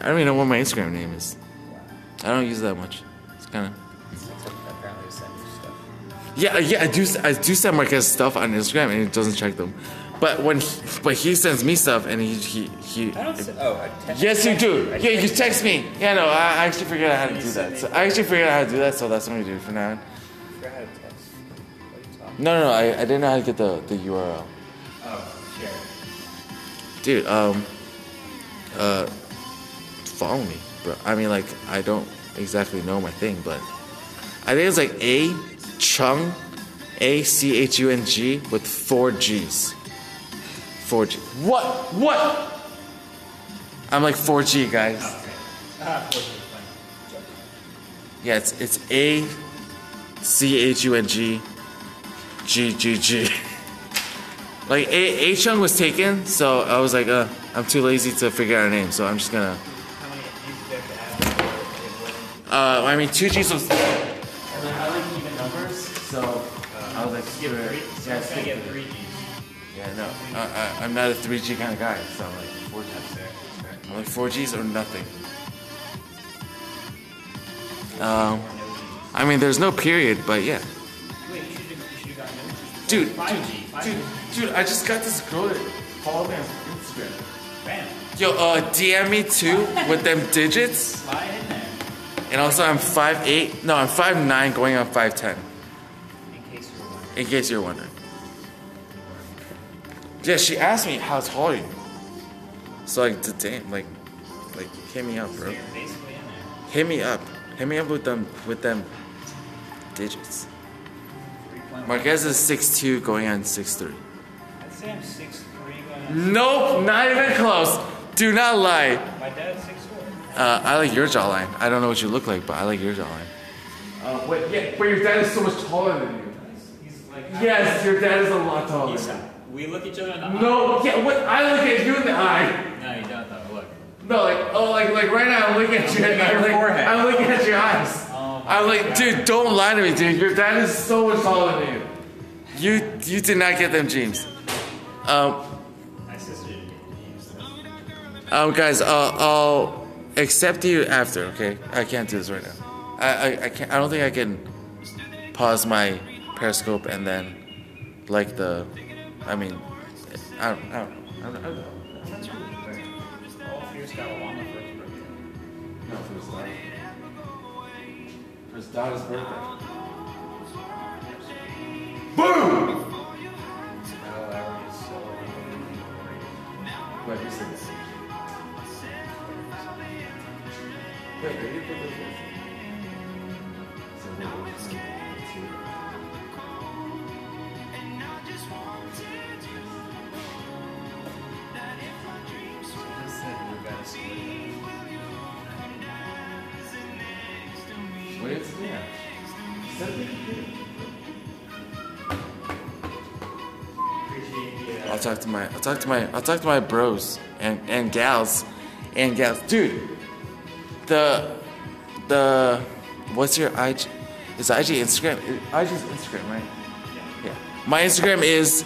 I don't even know what my Instagram name is. I don't use that much. It's kind of Apparently, you sent you stuff. yeah, yeah. I do I do send Marques stuff on Instagram and he doesn't check them, but when he, but he sends me stuff and he he he. I don't. Say, oh, I text- Yes, you do. Yeah, you text me. Yeah, no, I I actually figured out how to do that. So I actually figured out how to do that, so that's what I'm gonna do for now. I forgot how to text. What are you talking No, no, no I, I didn't know how to get the, the URL. Oh share. dude. Um, uh, follow me, bro. I mean, like, I don't exactly know my thing, but I think it's like A Chung, A C H U N G with four G's. Four G. What? What? I'm like 4G, guys. Ah, of course it's funny. Yeah, it's it's A C H U N G G G G. [laughs] Like A A Chung was taken, so I was like, uh, I'm too lazy to figure out a name, so I'm just gonna. How many G's do you have to add before it Uh, I mean, two G's was. And then I like even numbers, so I was like, Give screw it. three. Yeah, Yeah, no, I, I, I'm not a 3G kind of guy, so I'm like, four G's. That's fair. That's fair. I'm like four G's or nothing. Um, I mean, there's no period, but yeah. Wait, you should have you should have gotten. Dude, dude, dude, dude, I just got this girl that followed me on Instagram. Bam. Yo, uh, DM me too with them digits. [laughs] Slide in there. And also, I'm 5'8. No, I'm 5'9 going on 5'10. In case you're wondering. In case you're wondering. Yeah, she asked me, how tall are you? So, like, the damn, like, like, hit me up, bro. you're basically in there. Hit me up. Hit me up with them, with them digits. Marques is 6'2 going on 6'3. I'd say I'm 6'3 going. Nope, not even close. Do not lie. My dad's 6'4. Uh, I like your jawline. I don't know what you look like, but I like your jawline. Uh, wait, yeah, but your dad is so much taller than you. He's like. Yes, your dad is a lot taller. We look each other in the eye. No, yeah, what? I look at you in the eye. No, you don't though. Look. No, like, oh, like, like right now, I'm looking at you. looking at I'm your like, forehead. I'm looking at your eyes. Oh I'm like, God. dude, don't lie to me, dude. Your dad is so much taller than you. You, you did not get them jeans. Um, My sister didn't this. um, guys, uh, I'll accept you after. Okay, I can't do this right now. I, I, I can't. I don't think I can pause my Periscope and then like the. I mean, I don't. I don't. I don't, I don't know. All Fierce got Obama for his birthday. No, for his daughter. For his daughter's birthday. Boom! That is so unbelievable. Wait, who said this? Wait, where you put this? I'll talk to my I'll talk to my I'll talk to my bros and, and gals and gals. Dude, the the what's your IG is IG Instagram? IG's Instagram, right? Yeah. My Instagram is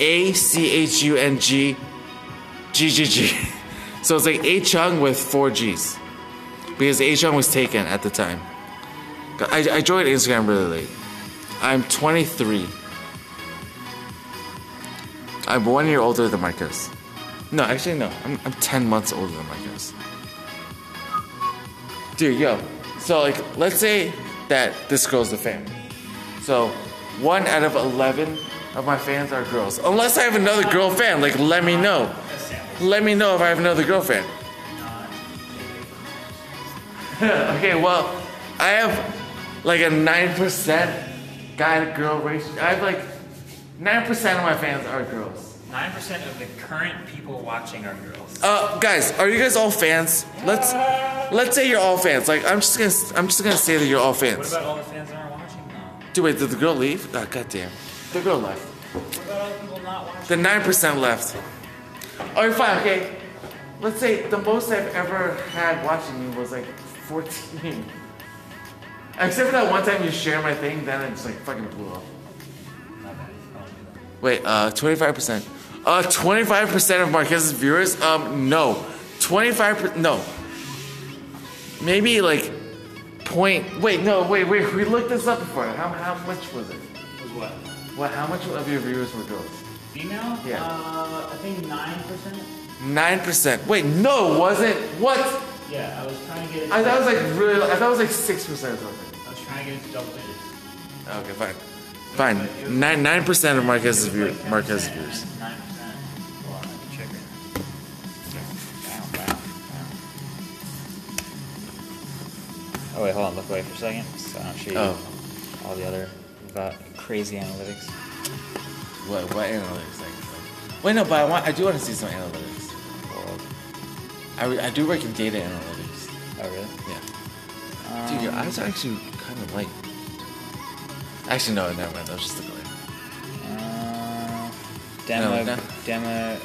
A C H U N G G G G. [laughs] So it's like A Chung with four G's. Because A Chung was taken at the time. I, I joined Instagram really late. I'm 23. I'm one year older than Marques. No, actually, no. I'm, I'm 10 months older than Marques. Dude, yo. So, like, let's say that this girl's a fan. So, one out of 11 of my fans are girls. Unless I have another girl fan, like, let me know. Let me know if I have another girlfriend. [laughs] okay, well, I have like a 9% guy to girl ratio. I have like 9% of my fans are girls. Nine percent of the current people watching are girls. Uh, guys, are you guys all fans? Let's let's say you're all fans. Like, I'm just gonna I'm just gonna say that you're all fans. What about all the fans that aren't watching now? Dude, wait, did the girl leave? Oh, God damn, the girl left. What about all the people not watching? The nine percent left. Oh, you're fine. Okay, let's say the most I've ever had watching me was like 14. [laughs] Except for that one time you shared my thing, then it just like fucking blew up. Wait, uh, 25%. Uh, 25% of Marques's viewers? Um, no. 25%, no. Maybe like point, wait, no, wait, wait, we looked this up before. How, how much was it? Was what? What, how much of your viewers were girls? Female? Yeah. Uh, I think nine percent. 9%. Wait, no, was it? What? Yeah, I was trying to get. It I thought it was like really, I thought it was like 6% or something. I was trying to get it to double digits. Okay, fine. Fine. Nine nine percent of Marques's viewers. Marques's viewers. Oh wait, hold on. Look away for a second. So I don't show you Oh. all the other about crazy analytics. What what analytics? Wait, no, but I want. I do want to see some analytics. I, re- I do work in data analytics. Oh really? Yeah. Um, Dude, your eyes are actually kind of light. Actually, no, never mind. That was just the glare. Uh, demo, No, no. demo.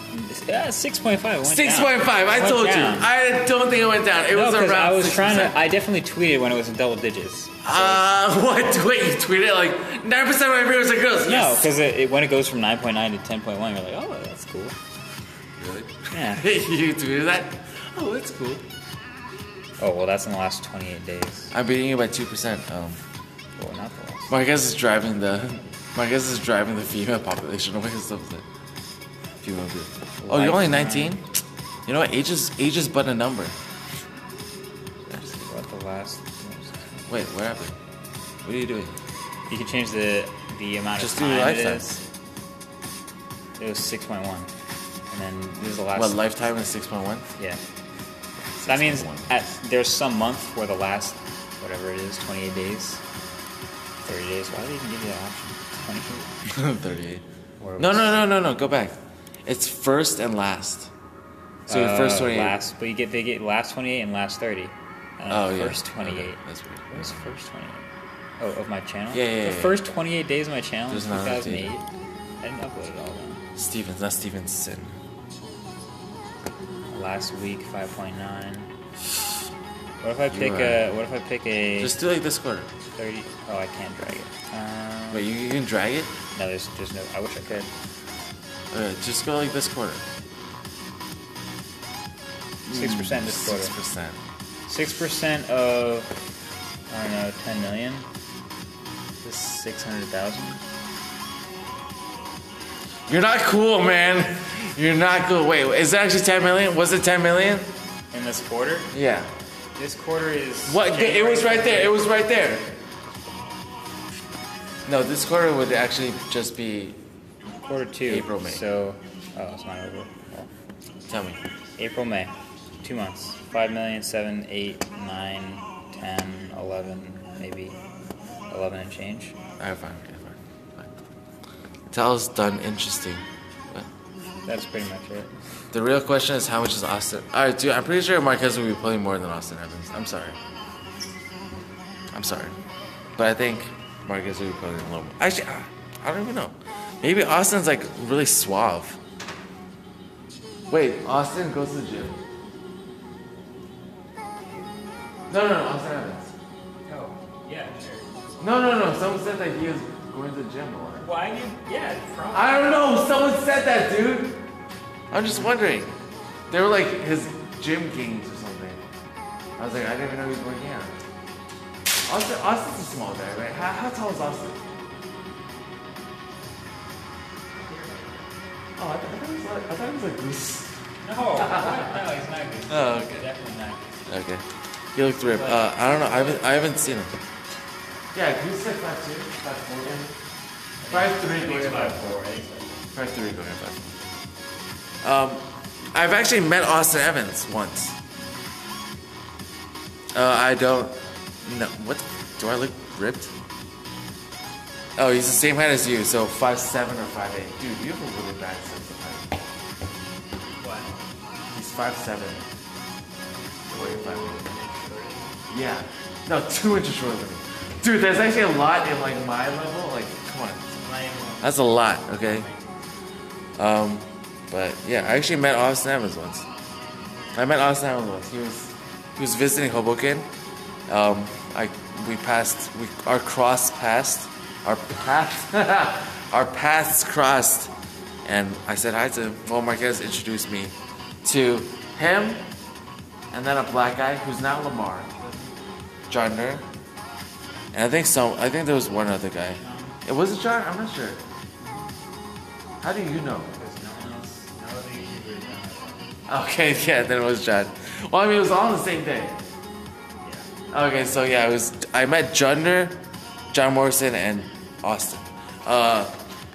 Yeah, six point five. Six point five. I told down. you. I don't think it went down. It no, was around. I was 6%. trying to. I definitely tweeted when it was in double digits. Uh, [laughs] what? Wait, you tweeted like nine percent of my viewers are girls. No, Yes. because it, it, when it goes from nine point nine to ten point one, you're like, oh, that's cool. really? Yeah. [laughs] you tweeted that? Oh, that's cool. Oh well, that's in the last twenty eight days. I'm beating you by two percent. Um, Well, not the. Marques is driving the. Marques is driving the female population away. Stuff like female. Oh, you're only 19. You know what? Age is age is but a number. What the last? Wait, what happened? What are you doing? You can change the the amount Just of do time it lifetime. is. It was six point one, and then this is the last. What lifetime is 6.1? Yeah. So that means at there's some month where the last whatever it is, 28 days, 30 days. Why did they even give you that option? 28. [laughs] 38. No, no, no, no, no. Go back. It's first and last. So your first Uh, 28. Last, but you get they get last 28 and last 30. And Oh, yeah. First 28. Okay, That's weird. What was first 28? Oh, of my channel. Yeah, yeah, The yeah. first 28 days of my channel There's not enough 2008. I didn't upload it all. Then. Stevens, not Stevenson. Last week 5.9. What if I pick are- a? What if I pick a Just do like this quarter. 30? Oh, I can't drag it. Um, Wait, you, you can drag it? No, there's, there's no. I wish I could. Okay, just go like this quarter. Six percent this quarter. Six percent. Six percent of I don't know, ten million. This six hundred thousand. You're not cool, man. You're not cool. Wait, is it actually 10 million? Was it 10 million? In this quarter, Yeah. This quarter is. What? It was right there. It was right there. No, this quarter would actually just be. Quarter two. April, May. So, oh, it's not over. Well, Tell me. April, May, two months. Five million, seven, eight, nine, ten, eleven, maybe eleven and change. Alright, fine. Okay, fine. fine. Tell us done interesting. What? That's pretty much it. The real question is how much is Austin? Alright, dude, I'm pretty sure Marques will be playing more than Austin Evans. I'm sorry. I'm sorry. But I think Marques will be playing a little more. Actually, I- I don't even know. Maybe Austin's like really suave. Wait, Austin goes to the gym. No, no, no, Austin Evans. Oh, yeah, sure. No, no, no. Someone said that he was going to the gym a lot. Why you? Yeah, probably. I don't know. Someone said that, dude. I'm just wondering. They were like his gym gains or something. I was like, I didn't even know he was working out. Austin, Austin's a small guy, right? How, how tall is Austin? Oh, I, th- I thought he was like, I thought he was like Goose. No, no, he's not good. Oh, okay. Definitely not. Okay. He looked ripped. Uh, I don't know. I haven't, I haven't seen him. Yeah, Goose like five two, five four, five three, going to five four. Five three going to five four. Um, I've actually met Austin Evans once. Uh, I don't. No, what? Do I look ripped? Oh, he's the same height as you, so five seven or five eight. Dude, you have a really bad sense of height. What? He's five seven. Wait, five eight. Yeah. No, two inches shorter than me. Dude, there's actually a lot in like my level. Like, come on. That's a lot, okay? Um, but yeah, I actually met Austin Evans once. I met Austin Evans once. He was he was visiting Hoboken. Um, I we passed we our cross passed our path [laughs] our paths crossed, and I said hi to him. Well, Marques introduced me to him, and then a black guy who's now Lamar, John. And I think some. I think there was one other guy. It was it John? I'm not sure. How do you know? Okay, [laughs] yeah, then it was John. Well, I mean, it was all on the same day. Okay, so yeah, it was. I met Junder, John Morrison, and Austin. Uh,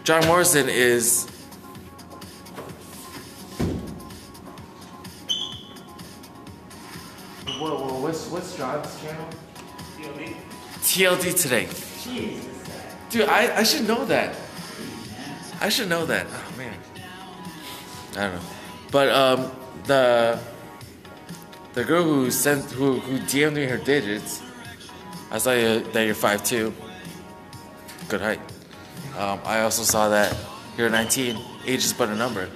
John Morrison is. Whoa, whoa, what's what's John's channel? TLD TLD today. Jesus. Dude, I, I should know that. I should know that. Oh man. I don't know. But um the the girl who sent who who DM'd me her digits, I saw you, that you're five 5'2". Good height. Um, I also saw that you're 19. Age is but a number. [laughs]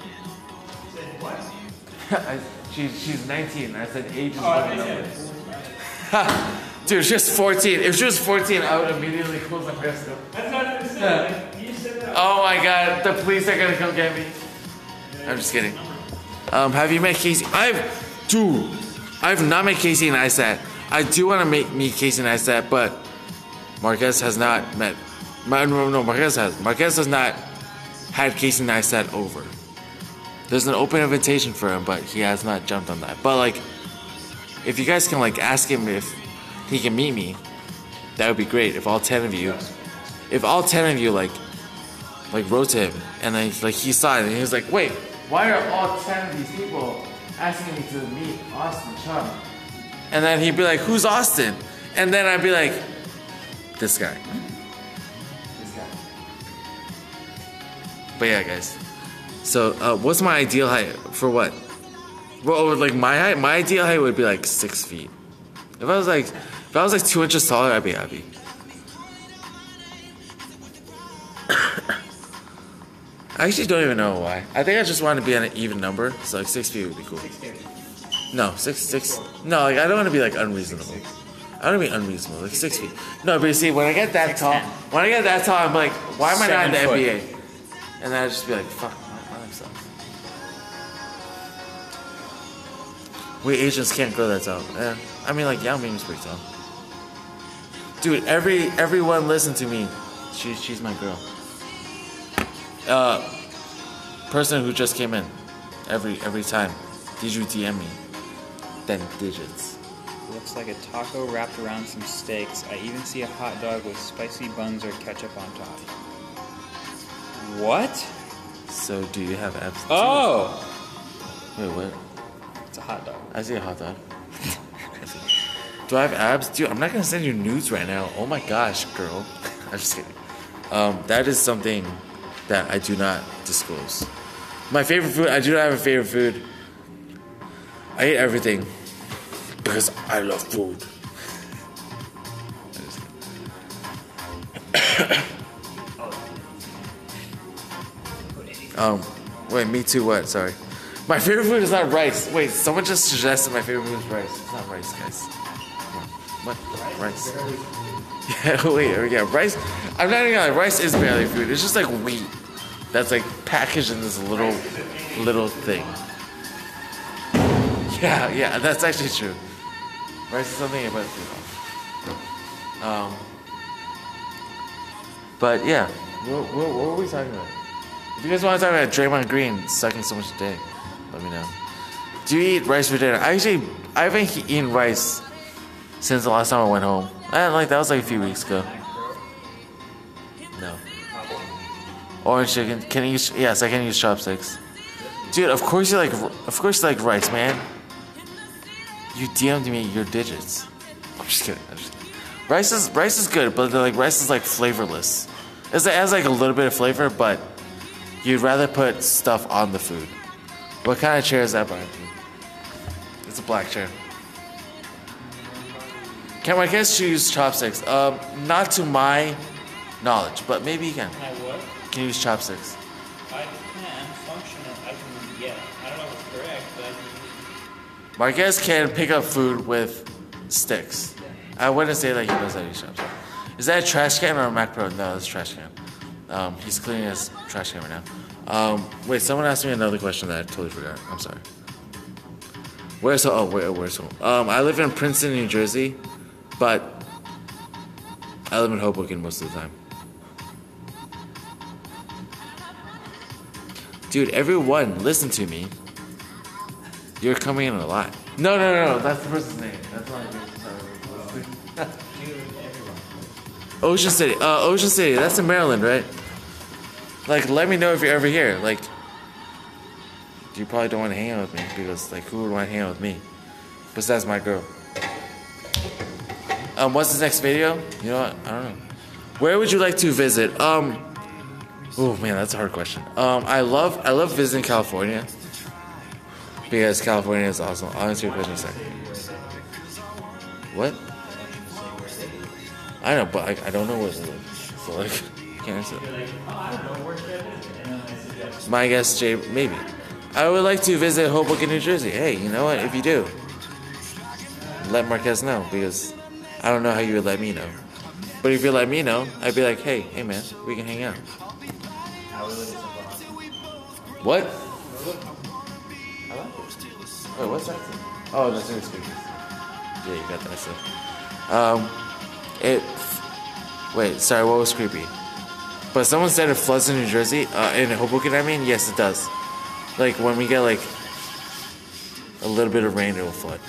I, she, she's 19. I said age is but a number. [laughs] Dude, she's 14. If she was 14, I would immediately close the periscope. That's what I said. Like, you said that. Oh my god, the police are gonna come get me. I'm just kidding. Um, have you met Casey? I've, dude, I've not met Casey Neistat. I do want to meet, meet Casey Neistat, but Marques has not met. No, no, Marques has. Marques has not had Casey Neistat over. There's an open invitation for him, but he has not jumped on that. But like, if you guys can like ask him if he can meet me, that would be great. If all ten of you, if all ten of you like like wrote to him and then like he saw it and he was like, wait, why are all ten of these people asking me to meet Austin Chung? And then he'd be like, who's Austin? And then I'd be like, this guy. This guy. But yeah, guys. So uh, what's my ideal height for what? Well, like my height, my ideal height would be like six feet. If I was like, if I was like two inches taller, I'd be happy. I actually don't even know why. I think I just want to be on an even number, so like six feet would be cool. No, six six. No, like I don't want to be like unreasonable. I don't want to be unreasonable. Like six feet. No, but you see, when I get that tall, 6'10". when I get that tall, I'm like, why am I not in the Seven foot. NBA? And then I just be like, fuck, my life sucks. We Asians can't grow that tall. Eh, I mean, like Yao Ming's pretty tall. Dude, every everyone listen to me. She, she's my girl. Uh, person who just came in. Every every time. Did you DM me? Then digits. Looks like a taco wrapped around some steaks. I even see a hot dog with spicy buns or ketchup on top. What? So do you have abs? Oh! Wait, what? It's a hot dog. I see a hot dog. [laughs] Do I have abs? Dude, I'm not gonna send you nudes right now. Oh my gosh, girl. [laughs] I'm just kidding. Um, that is something that I do not disclose. My favorite food, I do not have a favorite food. I eat everything because I love food. [coughs] Um, wait, me too. What? Sorry. My favorite food is not rice. Wait, someone just suggested my favorite food is rice. It's not rice, guys. What? Rice? Yeah, [laughs] wait, yeah, rice. I'm not even gonna lie, rice is barely food. It's just like wheat that's like packaged in this little, little thing. [laughs] Yeah, yeah, that's actually true. Rice is something about food. Um, but yeah, what, what, what were we talking about? If you guys want to talk about Draymond Green sucking so much dick, let me know. Do you eat rice for dinner? I actually, I haven't eaten rice since the last time I went home. I like that was like a few weeks ago. No. Orange chicken. Can you use? Yes, I can use chopsticks. Dude, of course you like. Of course you like rice, man. You DM'd me your digits. I'm just kidding. I'm just kidding. Rice is rice is good, but like rice is like flavorless. It's, it has like a little bit of flavor, but you'd rather put stuff on the food. What kind of chair is that behind you? It's a black chair. Can my guest use chopsticks? Um, not to my knowledge, but maybe you can. I what? Can you use chopsticks? I can functional. I can, yeah. I don't know if it's correct, but can Marques can pick up food with sticks. I wouldn't say that he knows how to use chopsticks. Is that a trash can or a Mac Pro? No, it's a trash can. Um, he's cleaning his trash can right now. Um, wait, someone asked me another question that I totally forgot. I'm sorry. Where's home? Oh, where, where's home? Um, I live in Princeton, New Jersey, but I live in Hoboken most of the time. Dude, everyone, listen to me. You're coming in a lot. No, no, no, no. That's the person's name. That's why I'm [laughs] your Ocean City. Uh, Ocean City. That's in Maryland, right? Like, let me know if you're ever here. Like, you probably don't want to hang out with me because, like, who would want to hang out with me? Besides my girl. Um, what's the next video? You know what? I don't know. Where would you like to visit? Um, oh man, that's a hard question. Um, I love I love visiting California because California is awesome. I'll answer your question second. What? I know, but I, I don't know where to live, so like, [laughs] can't answer. That My guess, Jay, maybe. I would like to visit Hoboken, New Jersey. Hey, you know what? If you do, let Marques know because I don't know how you would let me know. But if you let me know, I'd be like, hey, hey man, we can hang out. What? Wait, what's that? Oh, that's in speakers. Yeah, you got that stuff. Um, it. Wait, sorry, what was creepy? But someone said it floods in New Jersey, uh, in Hoboken. I mean, yes, it does. Like when we get like a little bit of rain, it will flood.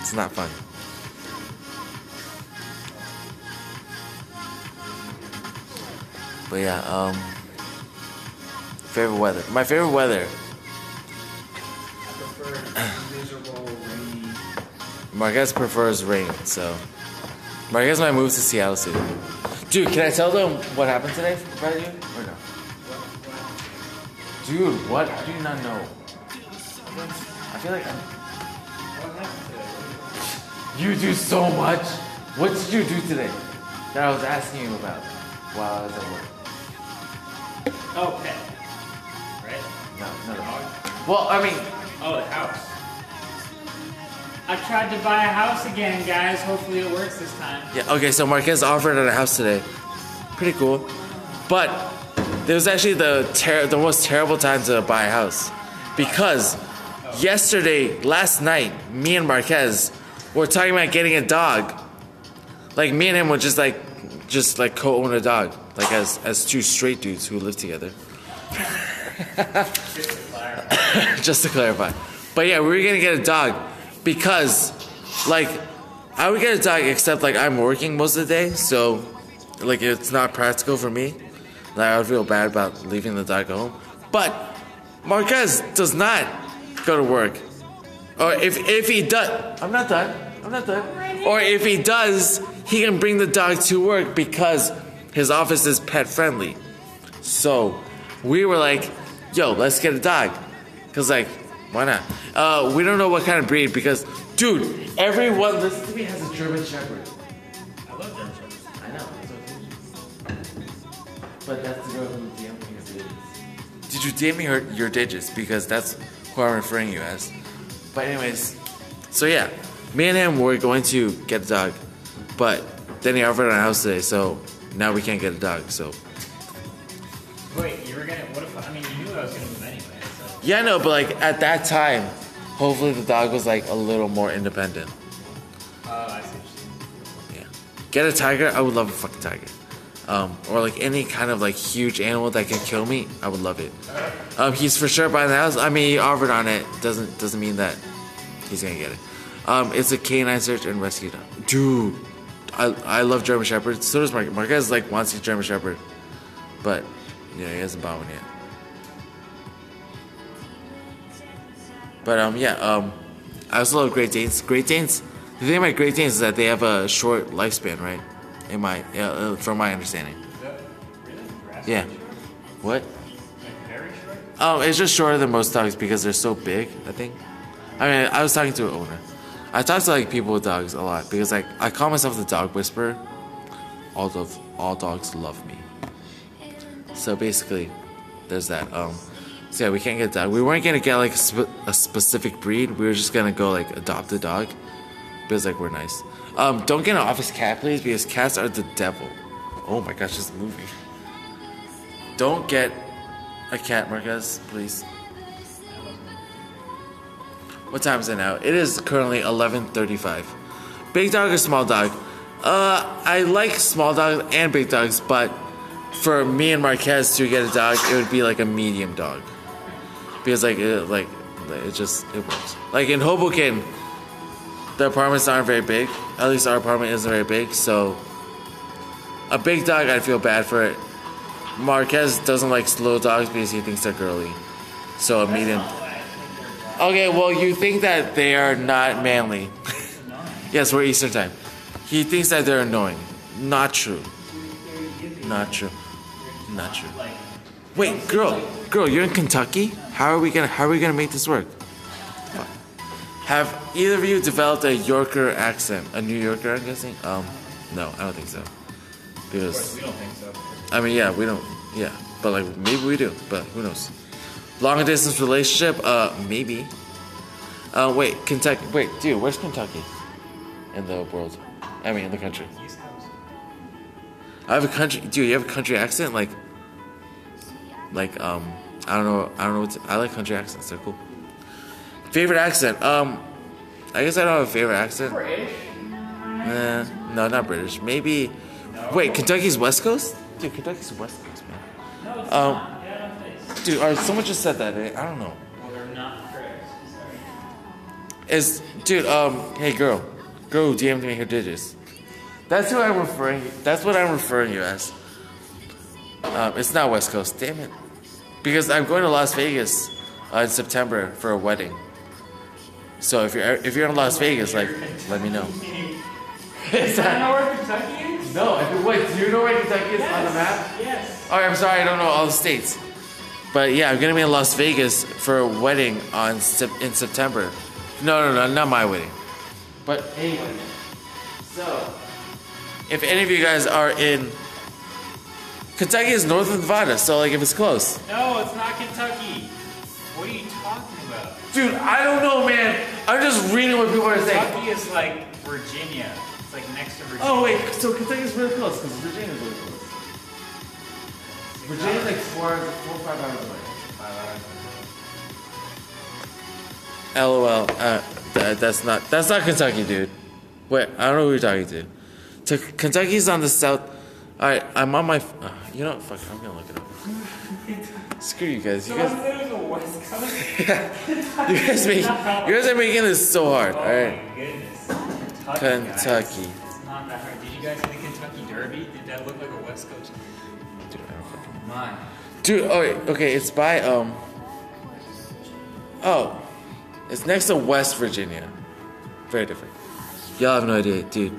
It's not fun. But yeah, um, favorite weather. My favorite weather. [clears throat] Marques prefers rain, so Marques might move to Seattle soon. Dude, can I tell them what happened today about you or no? Dude, what? I do not know. I feel like I'm. You do so much. What did you do today that I was asking you about while I was at work? Oh, pet. Right? No, no. Dog? Well, I mean, Oh, the house. I tried to buy a house again, guys. Hopefully it works this time. Yeah, okay, so Marques offered at a house today. Pretty cool. But it was actually the ter- the most terrible time to buy a house. Because yesterday, last night, me and Marques were talking about getting a dog. Like me and him would just like just like co-own a dog. Like as as two straight dudes who live together. [laughs] just to clarify. But yeah, we were gonna get a dog because, like, I would get a dog except like I'm working most of the day, so like it's not practical for me. Like I would feel bad about leaving the dog at home. But Marques does not go to work, or if if he does, I'm not done. I'm not done. Or if he does, he can bring the dog to work because his office is pet friendly. So we were like, yo, let's get a dog. Cause like, why not? Uh, we don't know what kind of breed because, dude, everyone listen to me has a German Shepherd. I love German Shepherds. I know. that's what I told you. But that's the girl who DM'd me your digits. Did you DM me her, your digits? Because that's who I'm referring you as. But anyways, so yeah, me and him were going to get a dog, but then he offered on a house today, so now we can't get a dog. So Wait, you were gonna. What if? I mean, you knew I was gonna move anyway. So. yeah, no, but like at that time, hopefully the dog was like a little more independent. Oh, I see. Yeah. Get a tiger. I would love a fucking tiger. Um, or like any kind of like huge animal that can kill me. I would love it. Um, he's for sure buying the house. I mean, he offered on it. Doesn't doesn't mean that he's gonna get it. Um, it's a canine search and rescue dog. Dude, I I love German Shepherds. So does Mark. Marques like wants a German Shepherd, but yeah, he hasn't bought one yet. But um, yeah, um, I also love Great Danes. Great Danes. The thing about Great Danes is that they have a short lifespan, right? In my, uh, from my understanding. Really? Yeah. What? Like? Oh, it's just shorter than most dogs because they're so big. I think. I mean, I was talking to an owner. I talk to like people with dogs a lot because like I call myself the dog whisperer. All of all dogs love me. So basically, there's that. Um, so yeah, we can't get a dog. We weren't gonna get like a, spe- a specific breed. We were just gonna go like adopt a dog because like we're nice. Um, don't get an office cat, please, because cats are the devil. Oh my gosh, it's moving. Don't get a cat, Marques, please. What time is it now? It is currently 11:35. Big dog or small dog? Uh, I like small dogs and big dogs, but for me and Marques to get a dog, it would be like a medium dog, because like it, like it just it works. Like in Hoboken, the apartments aren't very big. At least our apartment isn't very big, so a big dog, I'd feel bad for it. Marques doesn't like slow dogs because he thinks they're girly. So a medium. Okay, well, you think that they are not manly. yes, we're Eastern time. He thinks that they're annoying. Not true. Not true. Not true. Wait, girl, girl, you're in Kentucky. How are we gonna How are we gonna make this work? Have either of you developed a Yorker accent? A New Yorker, I'm guessing. Um, no, I don't think so. Because We don't think so. I mean, yeah, we don't. Yeah, but like maybe we do. But who knows? Long distance relationship? Uh, maybe. Uh, wait, Kentucky. Wait, dude, where's Kentucky in the world? I mean, in the country. I have a country. Dude, you have a country accent, like, like um, I don't know. I don't know. What to, I like country accents. They're cool. Favorite accent? Um, I guess I don't have a favorite accent. British. Eh, no, not British. Maybe. Wait, Kentucky's West Coast? Dude, Kentucky's West Coast, man. No, Um, not. Get out of face. Dude, or someone just said that. eh? I don't know. Well, they're not correct. Sorry. Is dude, um, hey girl, girl who DM'd me her digits. That's who I'm referring. That's what I'm referring you as. Um, it's not West Coast, damn it. Because I'm going to Las Vegas uh, in September for a wedding. So if you're if you're in Las Vegas, like, let me know. Is that know where Kentucky is? No, I wait, do you know where Kentucky is on the map? Yes. Oh, I'm sorry, I don't know all the states. But yeah, I'm gonna be in Las Vegas for a wedding on in September. No, no, no, not my wedding. But anyway, so if any of you guys are in Kentucky is north of Nevada, so like if it's close, No, it's not Kentucky. What are you talking about? dude, I don't know, man. I'm just reading what people are saying. Kentucky is like Virginia. It's like next to Virginia. Oh wait, so Kentucky's really close because Virginia's really close. Virginia's like four, four, five hours away. LOL. Uh, that, that's not that's not Kentucky, dude. Wait, I don't know who you're talking to. to Kentucky's on the south. All right, I'm on my. Uh, you know, fuck. I'm gonna look it up. [laughs] Screw you guys. You guys, West Coast. [laughs] you guys make you guys are making this so hard. Oh All right, my goodness. Kentucky. guys. Kentucky. It's not that hard. Did you guys see the Kentucky Derby? Did that look like a West Coast? Dude, I don't fucking- My. Dude, oh wait, okay, it's by um. Oh, it's next to West Virginia. Very different. Y'all have no idea, dude.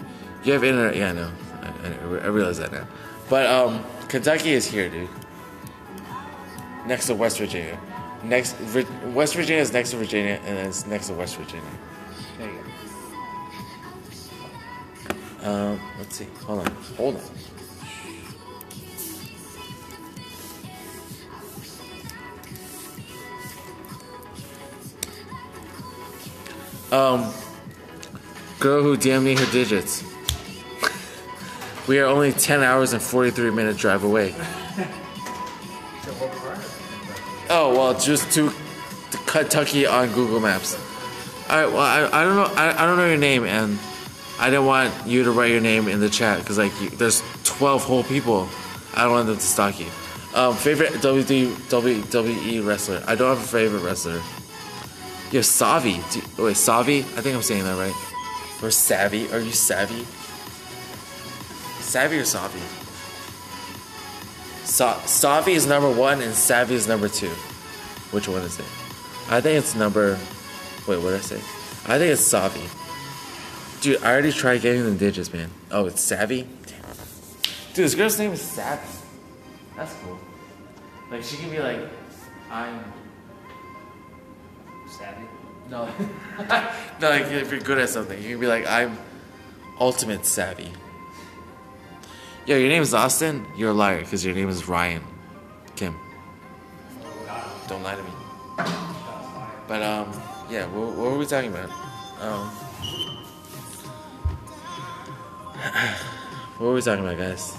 You have internet? Yeah, I know. I, I, I realize that now. But um, Kentucky is here, dude. Next to West Virginia. Next, Vir- West Virginia is next to Virginia, and then it's next to West Virginia. There you go. Um, let's see. Hold on. Hold on. Um, girl who DM'd me her digits. we are only 10 hours and 43 minute drive away. Oh, well, just to, Kentucky on Google Maps. All right, well, I, I don't know, I, I don't know your name, and I didn't want you to write your name in the chat because like you, there's 12 whole people. I don't want them to stalk you. Um, favorite WWE wrestler. I don't have a favorite wrestler. Have Savi. Do, wait, Savi? I think I'm saying that right. Or Savvy? Are you Savvy? Savvy or Savi? Sa- Savi is number one and Savvy is number two. Which one is it? I think it's number. Wait, what did I say? I think it's Savi. Dude, I already tried getting the digits, man. Oh, it's Savvy? Damn. Dude, this girl's name is Savvy. That's cool. Like, she can be like, I'm. Savvy. No. [laughs] no, like, if you're good at something, you can be like, I'm ultimate savvy. Yo, your name is Austin? You're a liar because your name is Ryan. Kim. Don't lie to me. But, um, yeah, what, what were we talking about? Um, [sighs] what were we talking about, guys?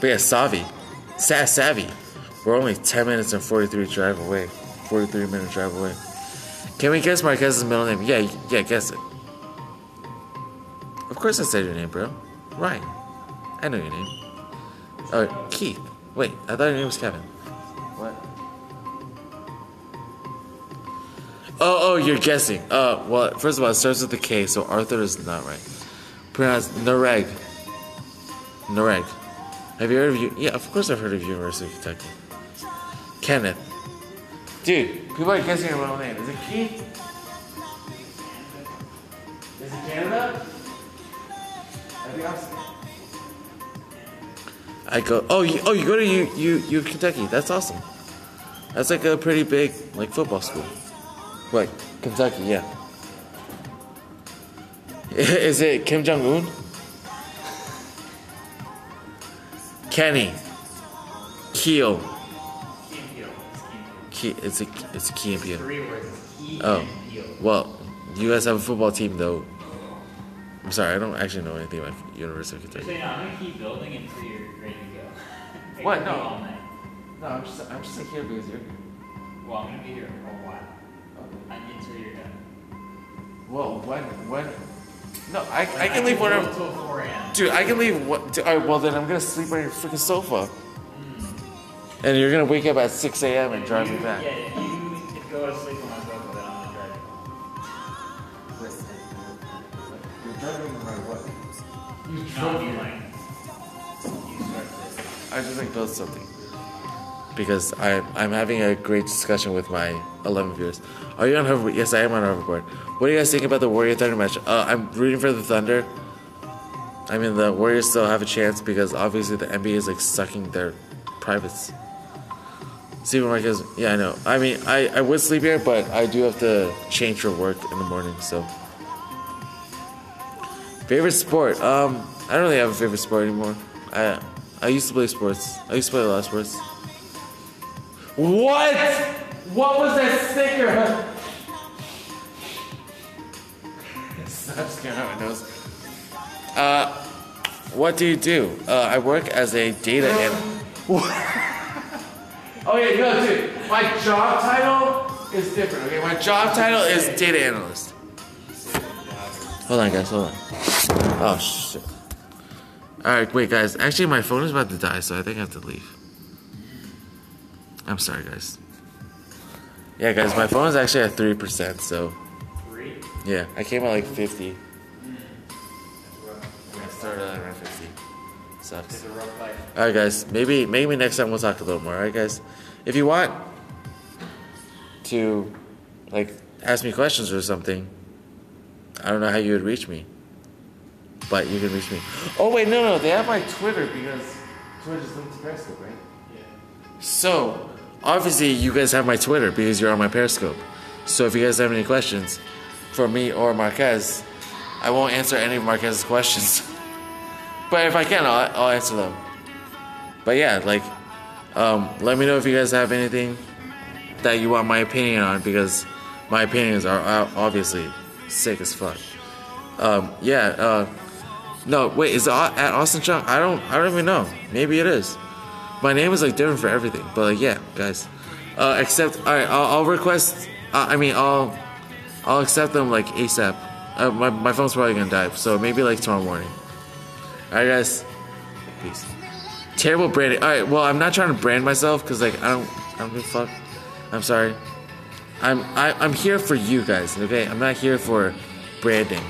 But yeah, Savvy. Sa- Savvy. We're only 10 minutes and 43 drive away. 43 minute drive away. Can we guess Marques's middle name? Yeah, yeah, guess it. Of course I said your name, bro. Ryan. I know your name. Oh, Keith. Wait, I thought your name was Kevin. What? Oh, oh, you're guessing. Uh, well, first of all, it starts with a K, so Arthur is not right. Pronounced Nareg. Nareg. Have you heard of you? Yeah, of course I've heard of University of Kentucky. Kenneth. Dude, people are guessing your middle name. Is it Keith? Is it Canada? I go. Oh, you, oh, you go to you you you Kentucky. That's awesome. That's like a pretty big like football school. What? Kentucky? Yeah. [laughs] Is it Kim Jong Un? Kenny. Keel. Key. It's Key and Peele. Key, it's a it's a Key and Peele. Three words. Key Oh. Well, you guys have a football team though. I'm sorry, I don't actually know anything about University of Kentucky. so you know, I'm gonna keep building until you're ready to go. [laughs] What? No. All night. No, I'm just I'm just here because you're here. Well, I'm gonna be here for a while. And until you're done. Well, when when? No, I, I Like, can leave go whenever. Until 4 a.m. Dude, I can leave. What? Dude, all right, well then I'm gonna sleep on your freaking sofa. And you're gonna wake up at 6 a.m. and drive me back. Yeah, if you if go to sleep on my sofa, then I'm gonna drive you home. You're driving no matter what. You No, I mean like, you start to. I just like build something. Because I, I'm having a great discussion with my 11 viewers. Are you on hoverboard? Yes, I am on hoverboard. What do you guys think about the Warrior Thunder match? Uh, I'm rooting for the Thunder. I mean, the Warriors still have a chance because obviously the NBA is like sucking their privates. Steven Marques, yeah, I know. I mean, I, I would sleep here, but I do have to change for work in the morning, so. Favorite sport? Um, I don't really have a favorite sport anymore. I I used to play sports. I used to play a lot of sports. What? What was that sticker? [laughs] Out my nose. Uh, what do you do? Uh, I work as a data [laughs] analyst. Oh yeah, no, dude. My job title is different. Okay, my job title is data analyst. Hold on, guys. Hold on. Oh shit. All right, wait, guys. Actually, my phone is about to die, so I think I have to leave. I'm sorry, guys. Yeah, guys, my phone is actually at three percent. So Three? yeah, I came at like fifty. I started at around fifty. Sucks. It's a rough life. All right, guys. Maybe maybe next time we'll talk a little more. All right, guys. If you want to like ask me questions or something, I don't know how you would reach me, but you can reach me. Oh wait, no, no, they have my Twitter because Twitter's linked to Periscope, right? Yeah. So obviously you guys have my Twitter because you're on my Periscope. So if you guys have any questions for me or Marques, I won't answer any of Marques's questions. [laughs] but if I can, I'll, I'll answer them. But yeah, like, um, let me know if you guys have anything that you want my opinion on because my opinions are obviously sick as fuck. Um, yeah. Uh, no, wait, is it at Austin Chung? I don't. I don't even know. Maybe it is. My name is like different for everything, but like yeah, guys. Uh, except all right, I'll, I'll request. Uh, I mean, I'll I'll accept them like ASAP. Uh, my my phone's probably gonna die, so maybe like tomorrow morning. All right, guys. Peace. Terrible branding. All right, well, I'm not trying to brand myself because like I don't I don't give a fuck. I'm sorry. I'm I, I'm here for you guys. Okay, I'm not here for branding.